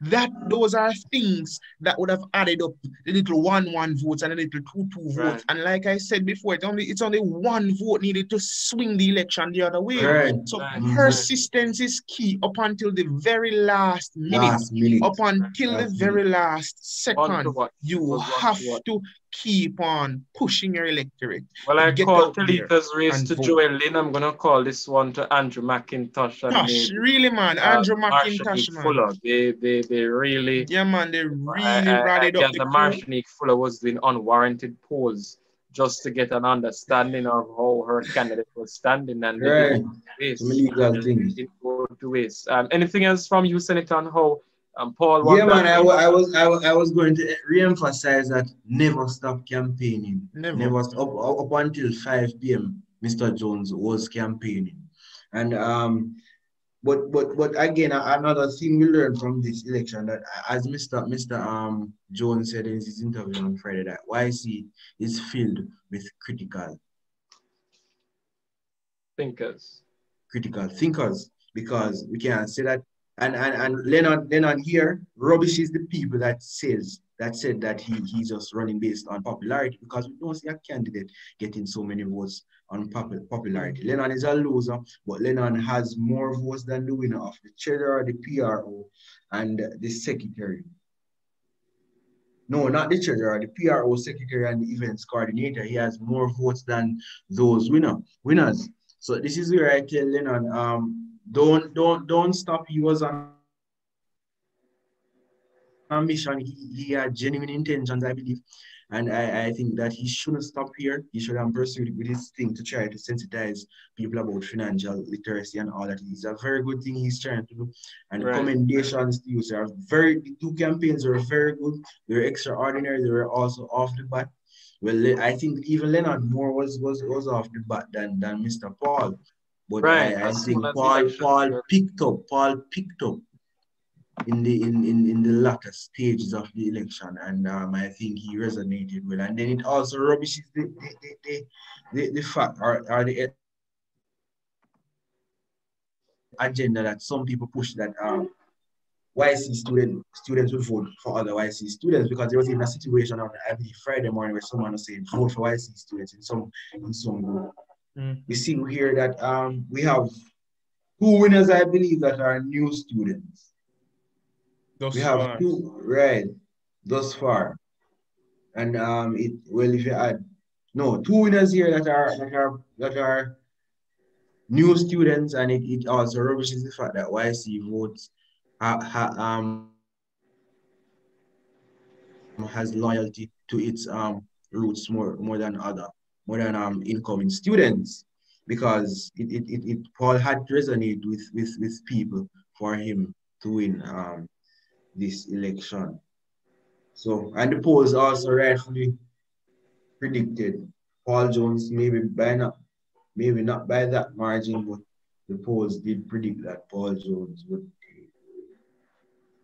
that those are things that would have added up the little one one votes and a little two two votes. Right. And like I said before, it's only it's only one vote needed to swing the election the other way. Right. So right. Mm-hmm. persistence is key up until the very last minute. Last minute. Up until last the very last second. You have to keep on pushing your electorate. Well, I called Talitha's race to vote. Joel Lynn. I'm gonna call this one to Andrew McIntosh. And Gosh, really, man, Andrew uh, McIntosh, man. Fuller. They, they, they really. Yeah, man, they really I, rallied I, I up. The Marshnick Fuller was doing unwarranted polls just to get an understanding of how her candidate was standing and right. Didn't go to waste. Um, anything else from you, Senator, on how um, Paul, yeah, man, I, I, was, I, was, I was going to re-emphasize that never stop campaigning. Never, never stop up, up until 5 p.m. Mr. Jones was campaigning, and um, but but but again, another thing we learned from this election that as Mr. Mr. Um Jones said in his interview on Friday that YC is filled with critical thinkers. Critical thinkers, because we can say that. And and and Lennon Lennon here rubbishes the people that says that said that he he's just running based on popularity because we don't see a candidate getting so many votes on popularity. Lennon is a loser, but Lennon has more votes than the winner of the treasurer, the PRO, and the secretary. No, not the treasurer, the PRO secretary and the events coordinator. He has more votes than those winner winners. So this is where I tell Lennon, um, don't don't don't stop. He was on a mission. He, he had genuine intentions, I believe. And I, I think that he shouldn't stop here. He should have pursued with his thing to try to sensitize people about financial literacy and all that. It's a very good thing he's trying to do. And right. commendations to you, sir. Very the two campaigns were very good. They were extraordinary. They were also off the bat. Well, I think even Leonard Moore was was was off the bat than than Mr. Paul. But right. I, I think Paul Paul picked up. Paul picked up in the in, in, in the latter stages of the election, and um, I think he resonated well. And then it also rubbishes the the, the, the, the, the fact or, or the agenda that some people push that um, YC student, students would vote for other YC students because there was even a situation on I believe Friday morning where someone was saying vote for YC students in some in some group. Mm. We see here that um, we have two winners, I believe, that are new students. Thus we have far. two right thus far. And um it well if you add no two winners here that are that are that are new students and it, it also rubbishes the fact that YC votes uh, ha, um has loyalty to its um roots more more than other more than um incoming students because it, it, it, it Paul had resonated with, with with people for him to win um this election. So, and the polls also rightfully predicted Paul Jones, maybe by not, maybe not by that margin, but the polls did predict that Paul Jones would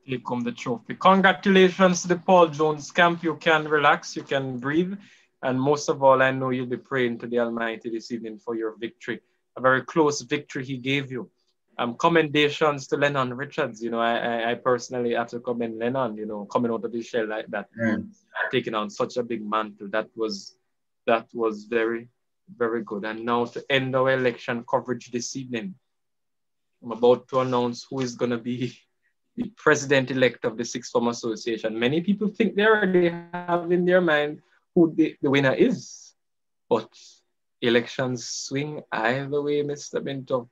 take home the trophy. Congratulations to the Paul Jones camp. You can relax, you can breathe. And most of all, I know you'll be praying to the Almighty this evening for your victory. A very close victory he gave you um, commendations to Lennon Richards. You know, I, I, I, personally have to commend Lennon, you know, coming out of the shell like that, mm. taking on such a big mantle. That was that was very, very good. And now to end our election coverage this evening, I'm about to announce who is going to be (laughs) the president-elect of the Sixth Form Association. Many people think they already have in their mind who the, the winner is, but elections swing either way, Mr. Minto.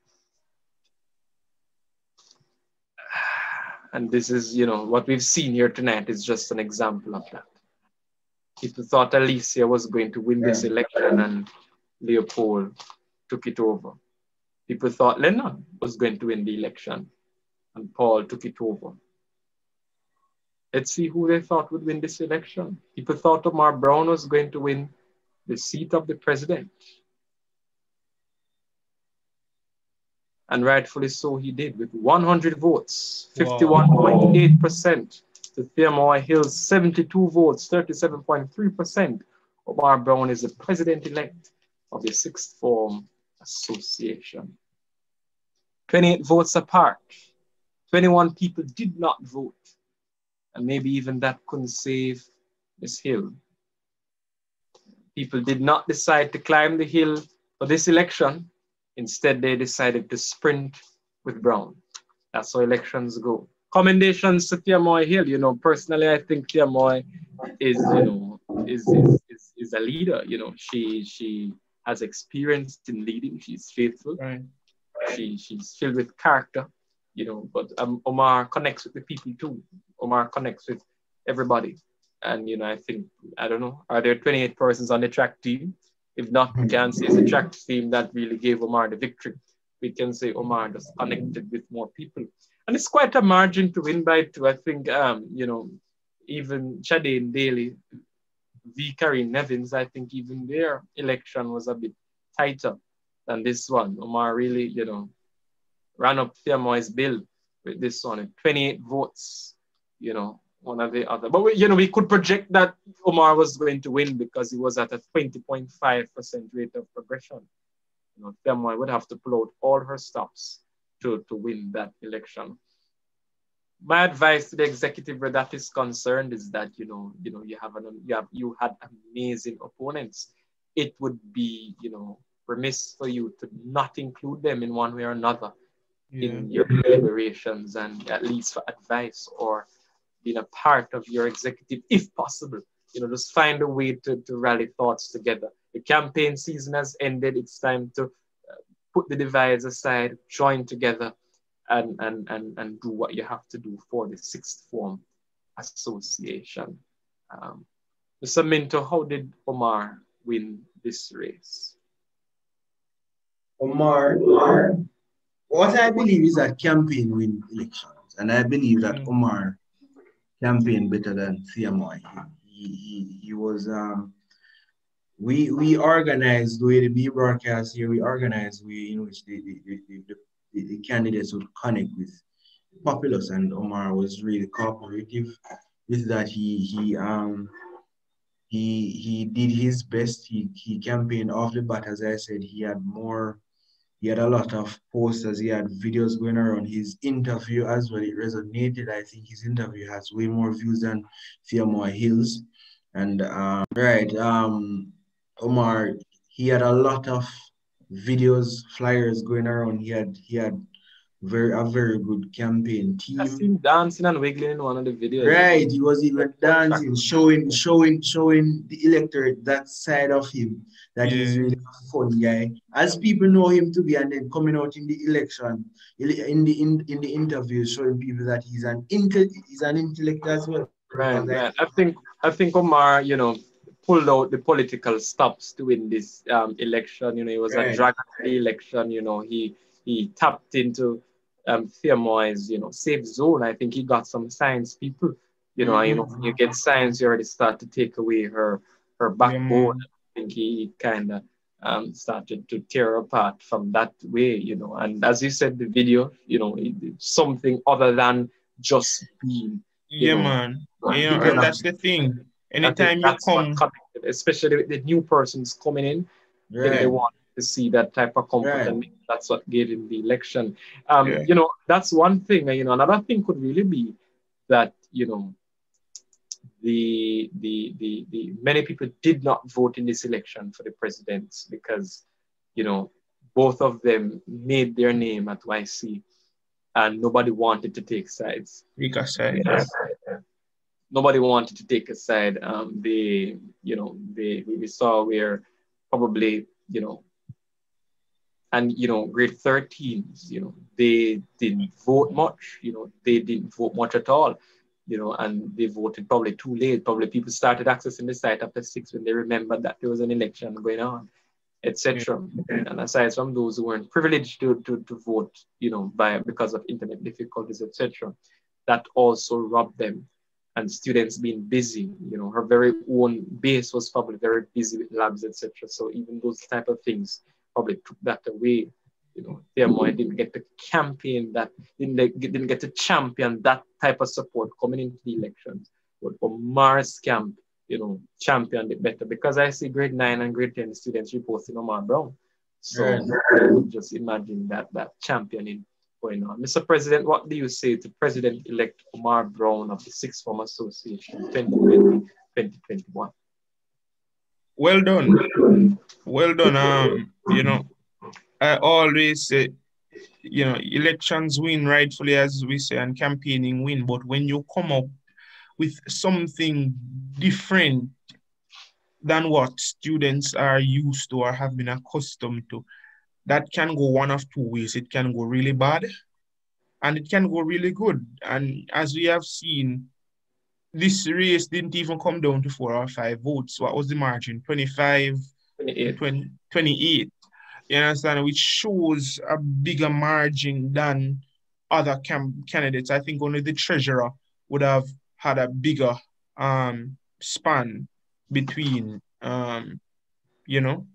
And this is, you know, what we've seen here tonight is just an example of that. People thought Alicia was going to win yeah. this election and Leopold took it over. People thought Lennon was going to win the election and Paul took it over. Let's see who they thought would win this election. People thought Omar Brown was going to win the seat of the president. and rightfully so he did, with 100 votes, 51.8% to Thiamoy Hills, 72 votes, 37.3%. Omar Brown is the president-elect of the Sixth Form Association. 28 votes apart. 21 people did not vote. And maybe even that couldn't save this hill. People did not decide to climb the hill for this election Instead, they decided to sprint with Brown. That's how elections go. Commendations to Tiamoy Hill. You know, personally, I think Tiamoy is, you know, is, is, is, is, a leader. You know, she she has experience in leading. She's faithful. Right. She she's filled with character. You know, but um, Omar connects with the people too. Omar connects with everybody. And you know, I think I don't know. Are there 28 persons on the track team? If not, we can say it's a track team that really gave Omar the victory. We can say Omar just connected with more people. And it's quite a margin to win by two. I think, um, you know, even Chadane Daly, V. Karim Nevins, I think even their election was a bit tighter than this one. Omar really, you know, ran up Tiamoy's bill with this one, 28 votes, you know, one or the other. But we, you know, we could project that Omar was going to win because he was at a 20.5% rate of progression. You know, Thiamoy would have to pull out all her stops to, to win that election. My advice to the executive where that is concerned is that you know, you know, you have an you have you had amazing opponents. It would be, you know, remiss for you to not include them in one way or another yeah. in your deliberations and at least for advice or being a part of your executive if possible. You know, just find a way to, to rally thoughts together. The campaign season has ended. It's time to uh, put the divides aside, join together, and, and, and, and do what you have to do for the sixth form association. Um, Mr. Minto, how did Omar win this race? Omar, Omar, what I believe is that campaign win elections, and I believe that mm. Omar campaigned better than Thiamoy. He, he, he was um, we we organized the way the Bee broadcast here, we organized we in which the the, the, the, the candidates would connect with populace and Omar was really cooperative with that. He he um he he did his best. He he campaigned off the bat, as I said. He had more. He had a lot of posters. He had videos going around. His interview as well. It resonated. I think his interview has way more views than Thiamoy Hills. And uh, right, um, Omar, he had a lot of videos, flyers going around. He had he had very a very good campaign team. I seen dancing and wiggling in one of the videos. Right, he was even dancing, showing showing showing the electorate that side of him that yeah. he's really a fun guy. As people know him to be, and then coming out in the election, in the in, in the interview, showing people that he's an intel he's an intellect as well. Right, right. I think I think Omar, you know, pulled out the political stops to win this um, election. You know, he was right. a dragon election. You know, he he tapped into um, Thiamoy's, you know, safe zone. I think he got some science people. You know, mm-hmm. you know, when you get science, you already start to take away her her backbone. Mm-hmm. I think he kind of um, started to tear apart from that way, you know. And as you said, the video, you know, something other than just being. Yeah, know, man. Yeah, and that's the thing. Anytime you come, especially with the new persons coming in, right. they want see that type of comfort, right. that's what gave him the election. Um, yeah. You know, that's one thing. You know, another thing could really be that you know the, the the the many people did not vote in this election for the presidents because you know both of them made their name at YC and nobody wanted to take sides. Because yeah. nobody wanted to take a side. Um, they, you know, they we saw where probably, you know, and you know, grade 13s, you know, they didn't vote much, you know, they didn't vote much at all, you know, and they voted probably too late. Probably people started accessing the site after six when they remembered that there was an election going on, etc. And aside from those who weren't privileged to, to, to vote, you know, by because of internet difficulties, etc., that also robbed them and students being busy. You know, her very own base was probably very busy with labs, etc. So even those type of things probably took that away. You know, Thiamoy didn't get to campaign that, didn't, didn't get to champion that type of support coming into the elections. But for Mars Camp, you know, championed it better because I see grade nine and grade 10 students reposting Omar Brown. So right. just imagine that that championing going on. Mr. President, what do you say to President-elect Omar Brown of the Sixth Form Association 2020-2021? Well done. Well done. Um, you know, I always say, you know, elections win rightfully, as we say, and campaigning win. But when you come up with something different than what students are used to or have been accustomed to, that can go one of two ways. It can go really bad and it can go really good. And as we have seen, this race didn't even come down to four or five votes. What was the margin? 25, 28. 20, 28. You understand? Which shows a bigger margin than other cam- candidates. I think only the treasurer would have had a bigger um, span between, um, you know,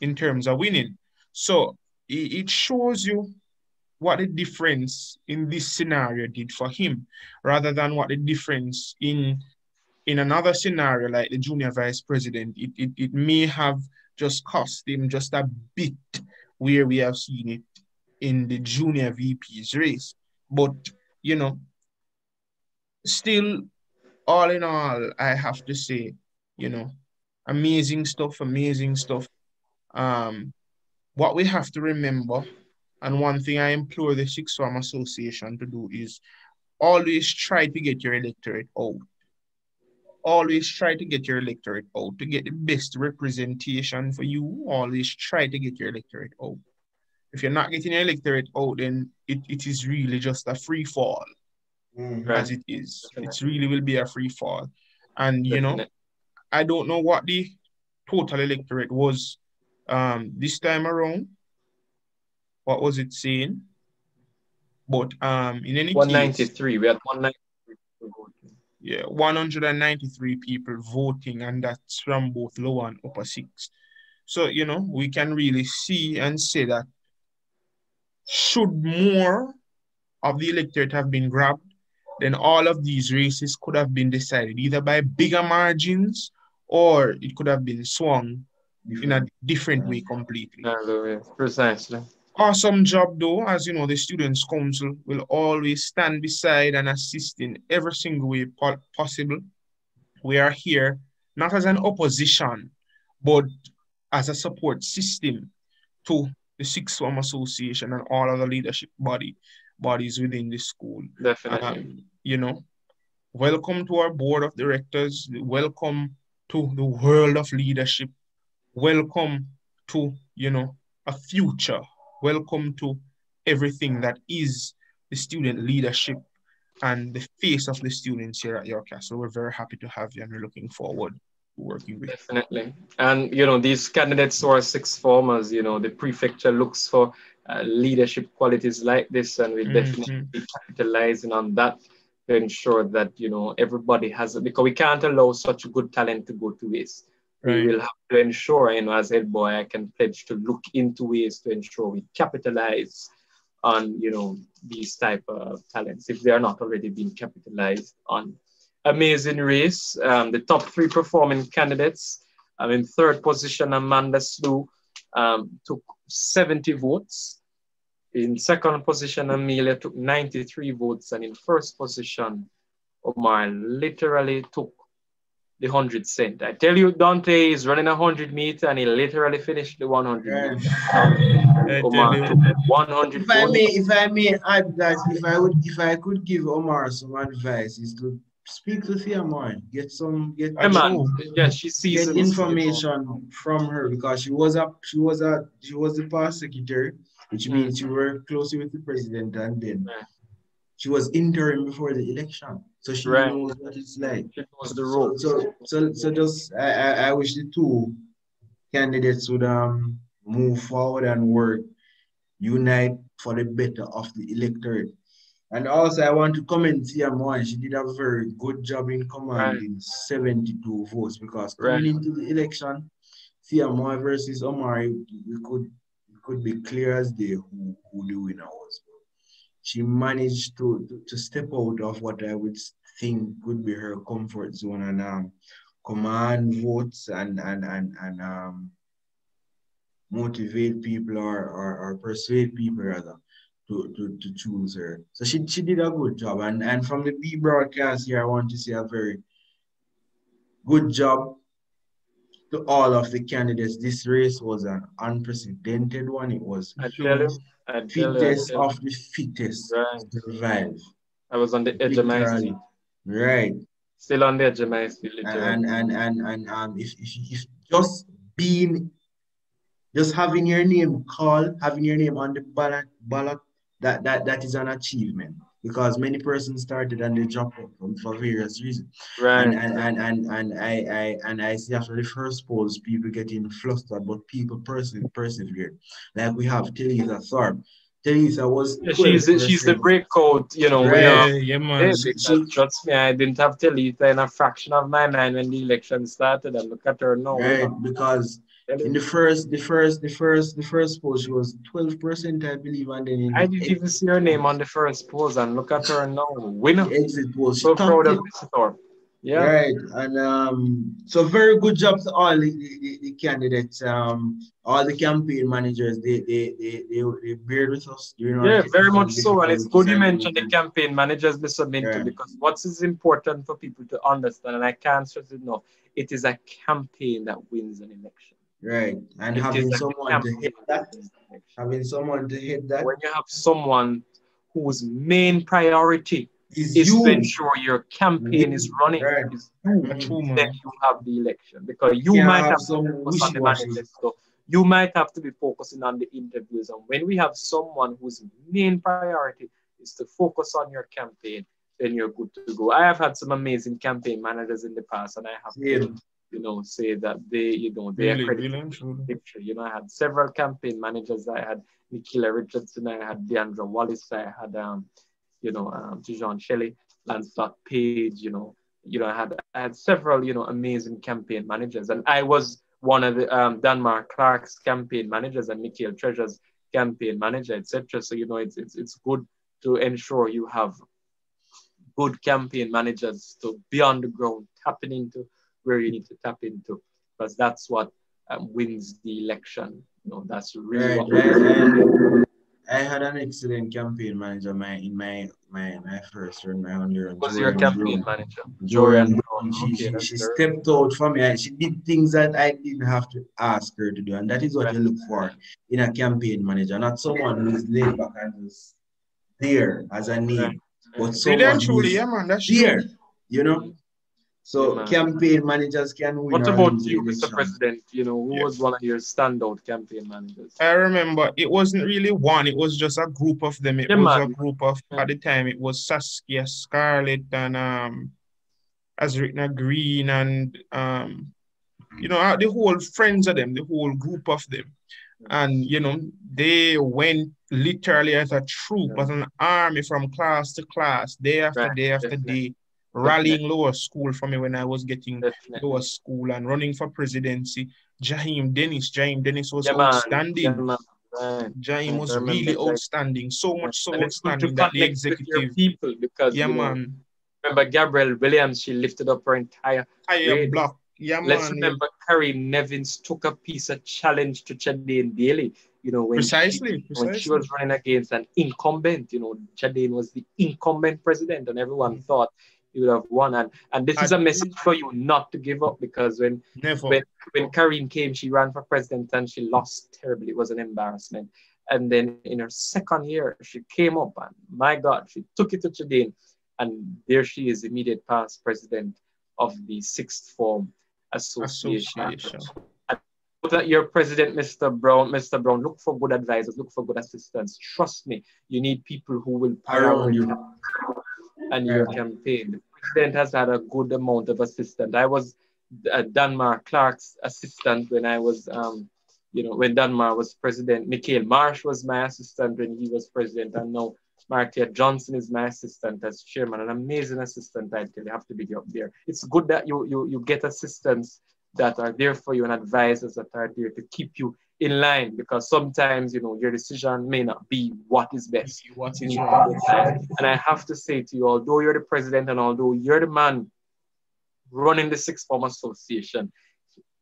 in terms of winning. So it shows you what the difference in this scenario did for him, rather than what the difference in in another scenario like the junior vice president. It, it, it may have just cost him just a bit where we have seen it in the junior VP's race. But, you know, still, all in all, I have to say, you know, amazing stuff, amazing stuff. Um, what we have to remember, and one thing I implore the Sixth Form Association to do is always try to get your electorate out. Always try to get your electorate out to get the best representation for you. Always try to get your electorate out. If you're not getting your electorate out, then it, it is really just a free fall, Mm. as it is. It really will be a free fall. And you know, I don't know what the total electorate was um this time around. What was it saying? But um in any case, 193. We had 193 people voting. yeah, 193 people voting, and that's from both lower and upper six. So, you know, we can really see and say that should more of the electorate have been grabbed, then all of these races could have been decided either by bigger margins or it could have been swung in a different way completely. Precisely. Awesome job though, as you know, the Students' Council will always stand beside and assist in every single way possible. We are here not as an opposition, but as a support system to the Sixth Form Association and all other leadership body bodies within the school. Definitely. Um, you know, welcome to our board of directors. Welcome to the world of leadership. Welcome to, you know, a future. Welcome to everything that is the student leadership and the face of the students here at York Castle. We're very happy to have you and we're looking forward to working with you. Definitely. And, you know, these candidates who are six formers, you know, the prefecture looks for uh, leadership qualities like this, and we're Mhm. definitely capitalizing on that to ensure that, you know, everybody has it, because we can't allow such good talent to go to waste. Right. We will have to ensure, you know, as head boy, I can pledge to look into ways to ensure we capitalize on, you know, these type of talents if they are not already being capitalized on. Amazing race. Um, the top three performing candidates. Um, in third position, Amanda Slew um, took 70 votes. In second position, Amelia took 93 votes. And in first position, Omar literally took the 100 cent. I tell you, Dante is running a 100 meter and he literally finished the 100 Right. meter. I Omar tell you. took 100 If I may, if I may add that, if I would, if I could give Omar some advice, is to speak to Thiamoy, get some, get, Hey, man, True. yeah, she sees get information from her because she was a, she was a, she was the past secretary, which Mm. means she worked closely with the president, and then Right. she was interim before the election, so she Right. knows what it's like. She knows the So, so, so, so just I, I, I wish the two candidates would um move forward and work, unite for the better of the electorate. And also, I want to comment here more. She did a very good job in commanding 72 votes because coming Right. into the election, Thiamoy versus Omar, we could it could be clear as day who, who the winner was. She managed to, to, step out of what I would think would be her comfort zone and um, command votes and and and, and um, motivate people or, or, or persuade people rather to, to, to choose her. So she, she did a good job. And, and from the Bee broadcast here, I want to say a very good job to all of the candidates. This race was an unprecedented one. It was I tell you, I tell you, I fittest you. of the fittest Right. survive. I was on the edge of my seat. Right. Still on the edge of my seat, literally. and and and and um if, if if just being just having your name called having your name on the ballot ballot that that that is an achievement because many persons started and they dropped out from, for various reasons right. and and and and, and I, I and I see after the first polls people getting flustered but people perse- persevered like we have Teresa Thorpe Teresa was Yeah, she's the, she's the 12%. breakout, you know, Right. Yeah, yeah, man. Yeah, because trust me, I didn't have Talitha in a fraction of my mind when the election started. And look at her now. right because in the first, the first, the first, the first poll, she was twelve percent, I believe, and then I didn't even see her name on the first polls, and look at her now, winner. exit poll, So proud of this Thorpe. Yeah. Right. And um, so very good job to all the, the, the candidates, um, all the campaign managers. They they they they, they bear with us during Yeah, very much so. And it's good you mentioned the campaign managers, Mr. Minto, yeah. because what is is important for people to understand, and I can't stress it enough, it is a campaign that wins an election. Right. And it having someone to hit that, having someone to hit that. When you have someone whose main priority is, is to ensure your campaign is running, right. then mm-hmm. you have the election because you yeah, might have to focus on the manifesto. You might have to be focusing on the interviews. And when we have someone whose main priority is to focus on your campaign, then you're good to go. I have had some amazing campaign managers in the past, and I have yeah. You know, say that they, you know, they really, really, picture. You know, I had several campaign managers. I had Nikhila Richardson, I had Deandra Wallace, I had um, you know, um, Tijan Shelley, Lancelot Page, you know, you know, I had I had several, you know, amazing campaign managers, and I was one of the um, Danmar Clark's campaign managers and Michael Treasure's campaign manager, etc. So you know, it's it's it's good to ensure you have good campaign managers to be on the ground, tapping into where you need to tap into, because that's what um, wins the election. You know, that's really right, what. Right, I had an excellent campaign manager my in my my my first run, my hundred run. What's your campaign manager? Jorian She, okay, she, she stepped out for me and she did things that I didn't have to ask her to do. And that is what right. you look for in a campaign manager, not someone who's laid back and just there as a name, right. but someone who's yeah, man, that's there, true. you know? So yeah, campaign managers can win. What about you, Mr. President? You know, who yeah. was one of your standout campaign managers? I remember it wasn't really one, it was just a group of them. It yeah, was man. a group of at the time it was Saskia Scarlett and um Azrikna Green and um you know uh, the whole friends of them, the whole group of them. And you know, they went literally as a troop, as an army from class to class, day after right. day after Definitely. day rallying lower school for me when I was getting Definitely. lower school and running for presidency. Jaheim Dennis, Jaheim Dennis was yeah, outstanding. Right. Jaheim was really outstanding, so much so and outstanding that the executive people because yeah, man. Remember Gabrielle Williams, she lifted up her entire, entire block. Yeah, Let's man. remember Carrie Nevins took a piece of challenge to Chadane Daly. You know, when precisely, she, precisely, when she was running against an incumbent, you know, Chadane was the incumbent president, and everyone mm-hmm. thought you would have won. And and this I, is a message for you not to give up because when never. when when Karine came, she ran for president and she lost terribly. It was an embarrassment. And then in her second year, she came up and my God, she took it to Chadane. And there she is, immediate past president of the Sixth Form Association. Association. that your president, Mr. Brown, Mr. Brown, look for good advisors, look for good assistants. Trust me, you need people who will power you and your campaign. President has had a good amount of assistance. I was uh, Danmar Clark's assistant when I was, um, you know, when Danmar was president. Michael Marsh was my assistant when he was president, and now Martia Johnson is my assistant as chairman, an amazing assistant. I tell you, have to be up there. It's good that you you you get assistants that are there for you and advisors that are there to keep you in line because sometimes you know your decision may not be what is best. What is right. And I have to say to you, although you're the president and although you're the man running the Sixth Form Association,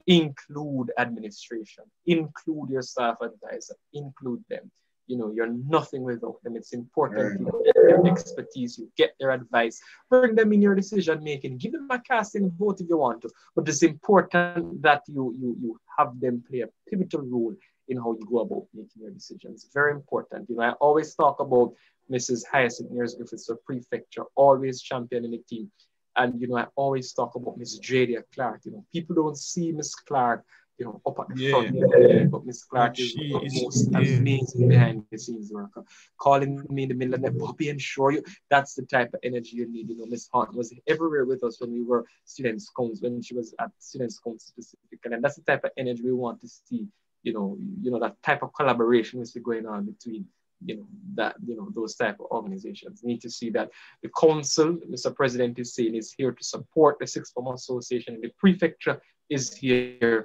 include administration, include your staff advisor, include them you know, you're nothing without them. It's important you get their expertise, you get their advice, bring them in your decision making, give them a casting vote if you want to. But it's important that you you you have them play a pivotal role in how you go about making your decisions. Very important. You know, I always talk about Mrs. Hyacinth Nears Griffiths, the prefecture, always championing the team. And you know, I always talk about Miss Jadia Clark. You know, people don't see Miss Clark you know, up at the yeah. front. Yeah. But Miss Clark is the most yeah. amazing behind the scenes worker. Calling me in the middle of the night, Bobby, and show you that's the type of energy you need. You know, Miss Hunt was everywhere with us when we were students' scouts, when she was at students' scouts specifically. And that's the type of energy we want to see, you know, you know, that type of collaboration we see going on between you know that you know those type of organizations need to see that the council mr president is saying is here to support the sixth form association and the prefecture is here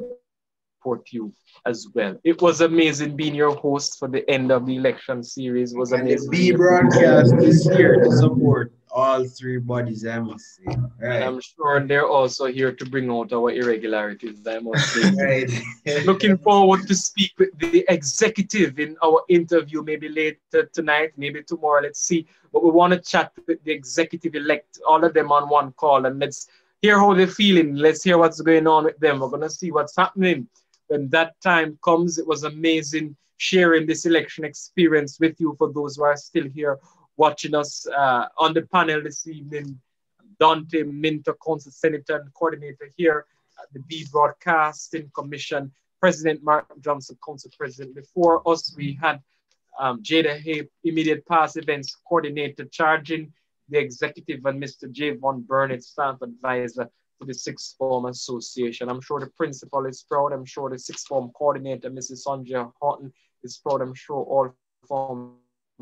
support you as well. It was amazing being your host for the end of the election series. It was amazing. And the Bee broadcast is here to support all three bodies, I must say. Right. I'm sure they're also here to bring out our irregularities, I must say. (laughs) right. Looking forward to speak with the executive in our interview, maybe later tonight, maybe tomorrow. Let's see. But we want to chat with the executive elect, all of them on one call, and let's hear how they're feeling. Let's hear what's going on with them. We're going to see what's happening when that time comes. It was amazing sharing this election experience with you for those who are still here watching us uh, on the panel this evening. Dante Minto, Council Senator and Coordinator here at the Bee Broadcasting Commission. President Mark Johnson, Council President. Before us, we had um, Jada Hay, Immediate Past Events Coordinator, charging the executive, and Mr. Javon Burnett, Staff Advisor to the Sixth Form Association. I'm sure the principal is proud. I'm sure the Sixth Form Coordinator, Mrs. Sonja Horton, is proud. I'm sure all form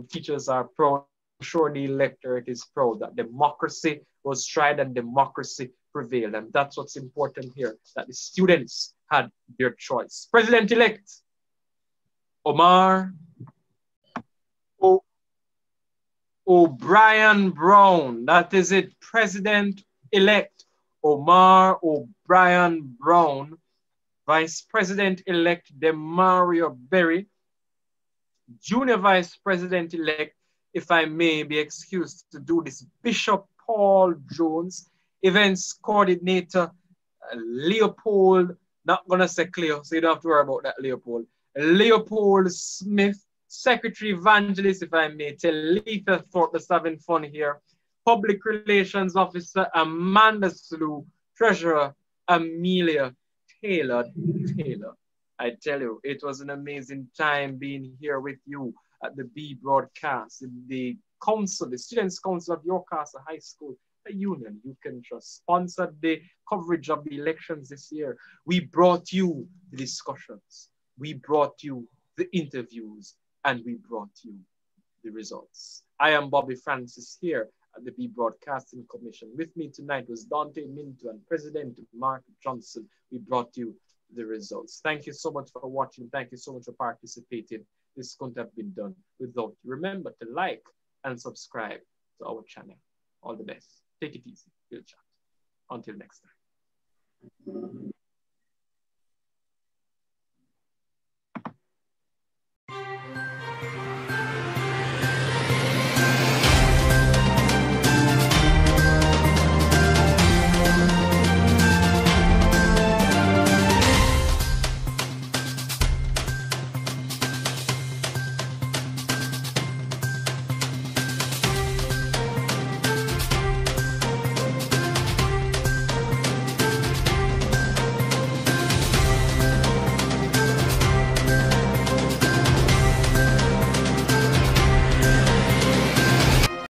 teachers are proud. I'm sure the electorate is proud that democracy was tried and democracy prevailed. And that's what's important here, that the students had their choice. President-elect Omar o- O'Brien Brown, that is it, President-elect Omar O'Brien Brown, Vice President-elect Demario Berry, Junior Vice President-elect, if I may be excused to do this, Bishop Paul Jones, Events Coordinator uh, Leopold, not gonna say Cleo, so you don't have to worry about that, Leopold. Leopold Smith, Secretary Evangelist, if I may, Talitha Thorpe that's having fun here. Public Relations Officer Amanda Slew, Treasurer Amelia Taylor Taylor. I tell you, it was an amazing time being here with you at the Bee broadcast, the council, the Students' Council of York Castle High School, union you can trust, sponsored the coverage of the elections this year. We brought you the discussions, we brought you the interviews, and we brought you the results. I am Bobby Francis here at the Bee Broadcasting Commission. With me tonight was Dante Minto and President Mark Johnson. We brought you the results. Thank you so much for watching. Thank you so much for participating. This couldn't have been done without you. Remember to like and subscribe to our channel. All the best. Take it easy. We'll chat. Until next time.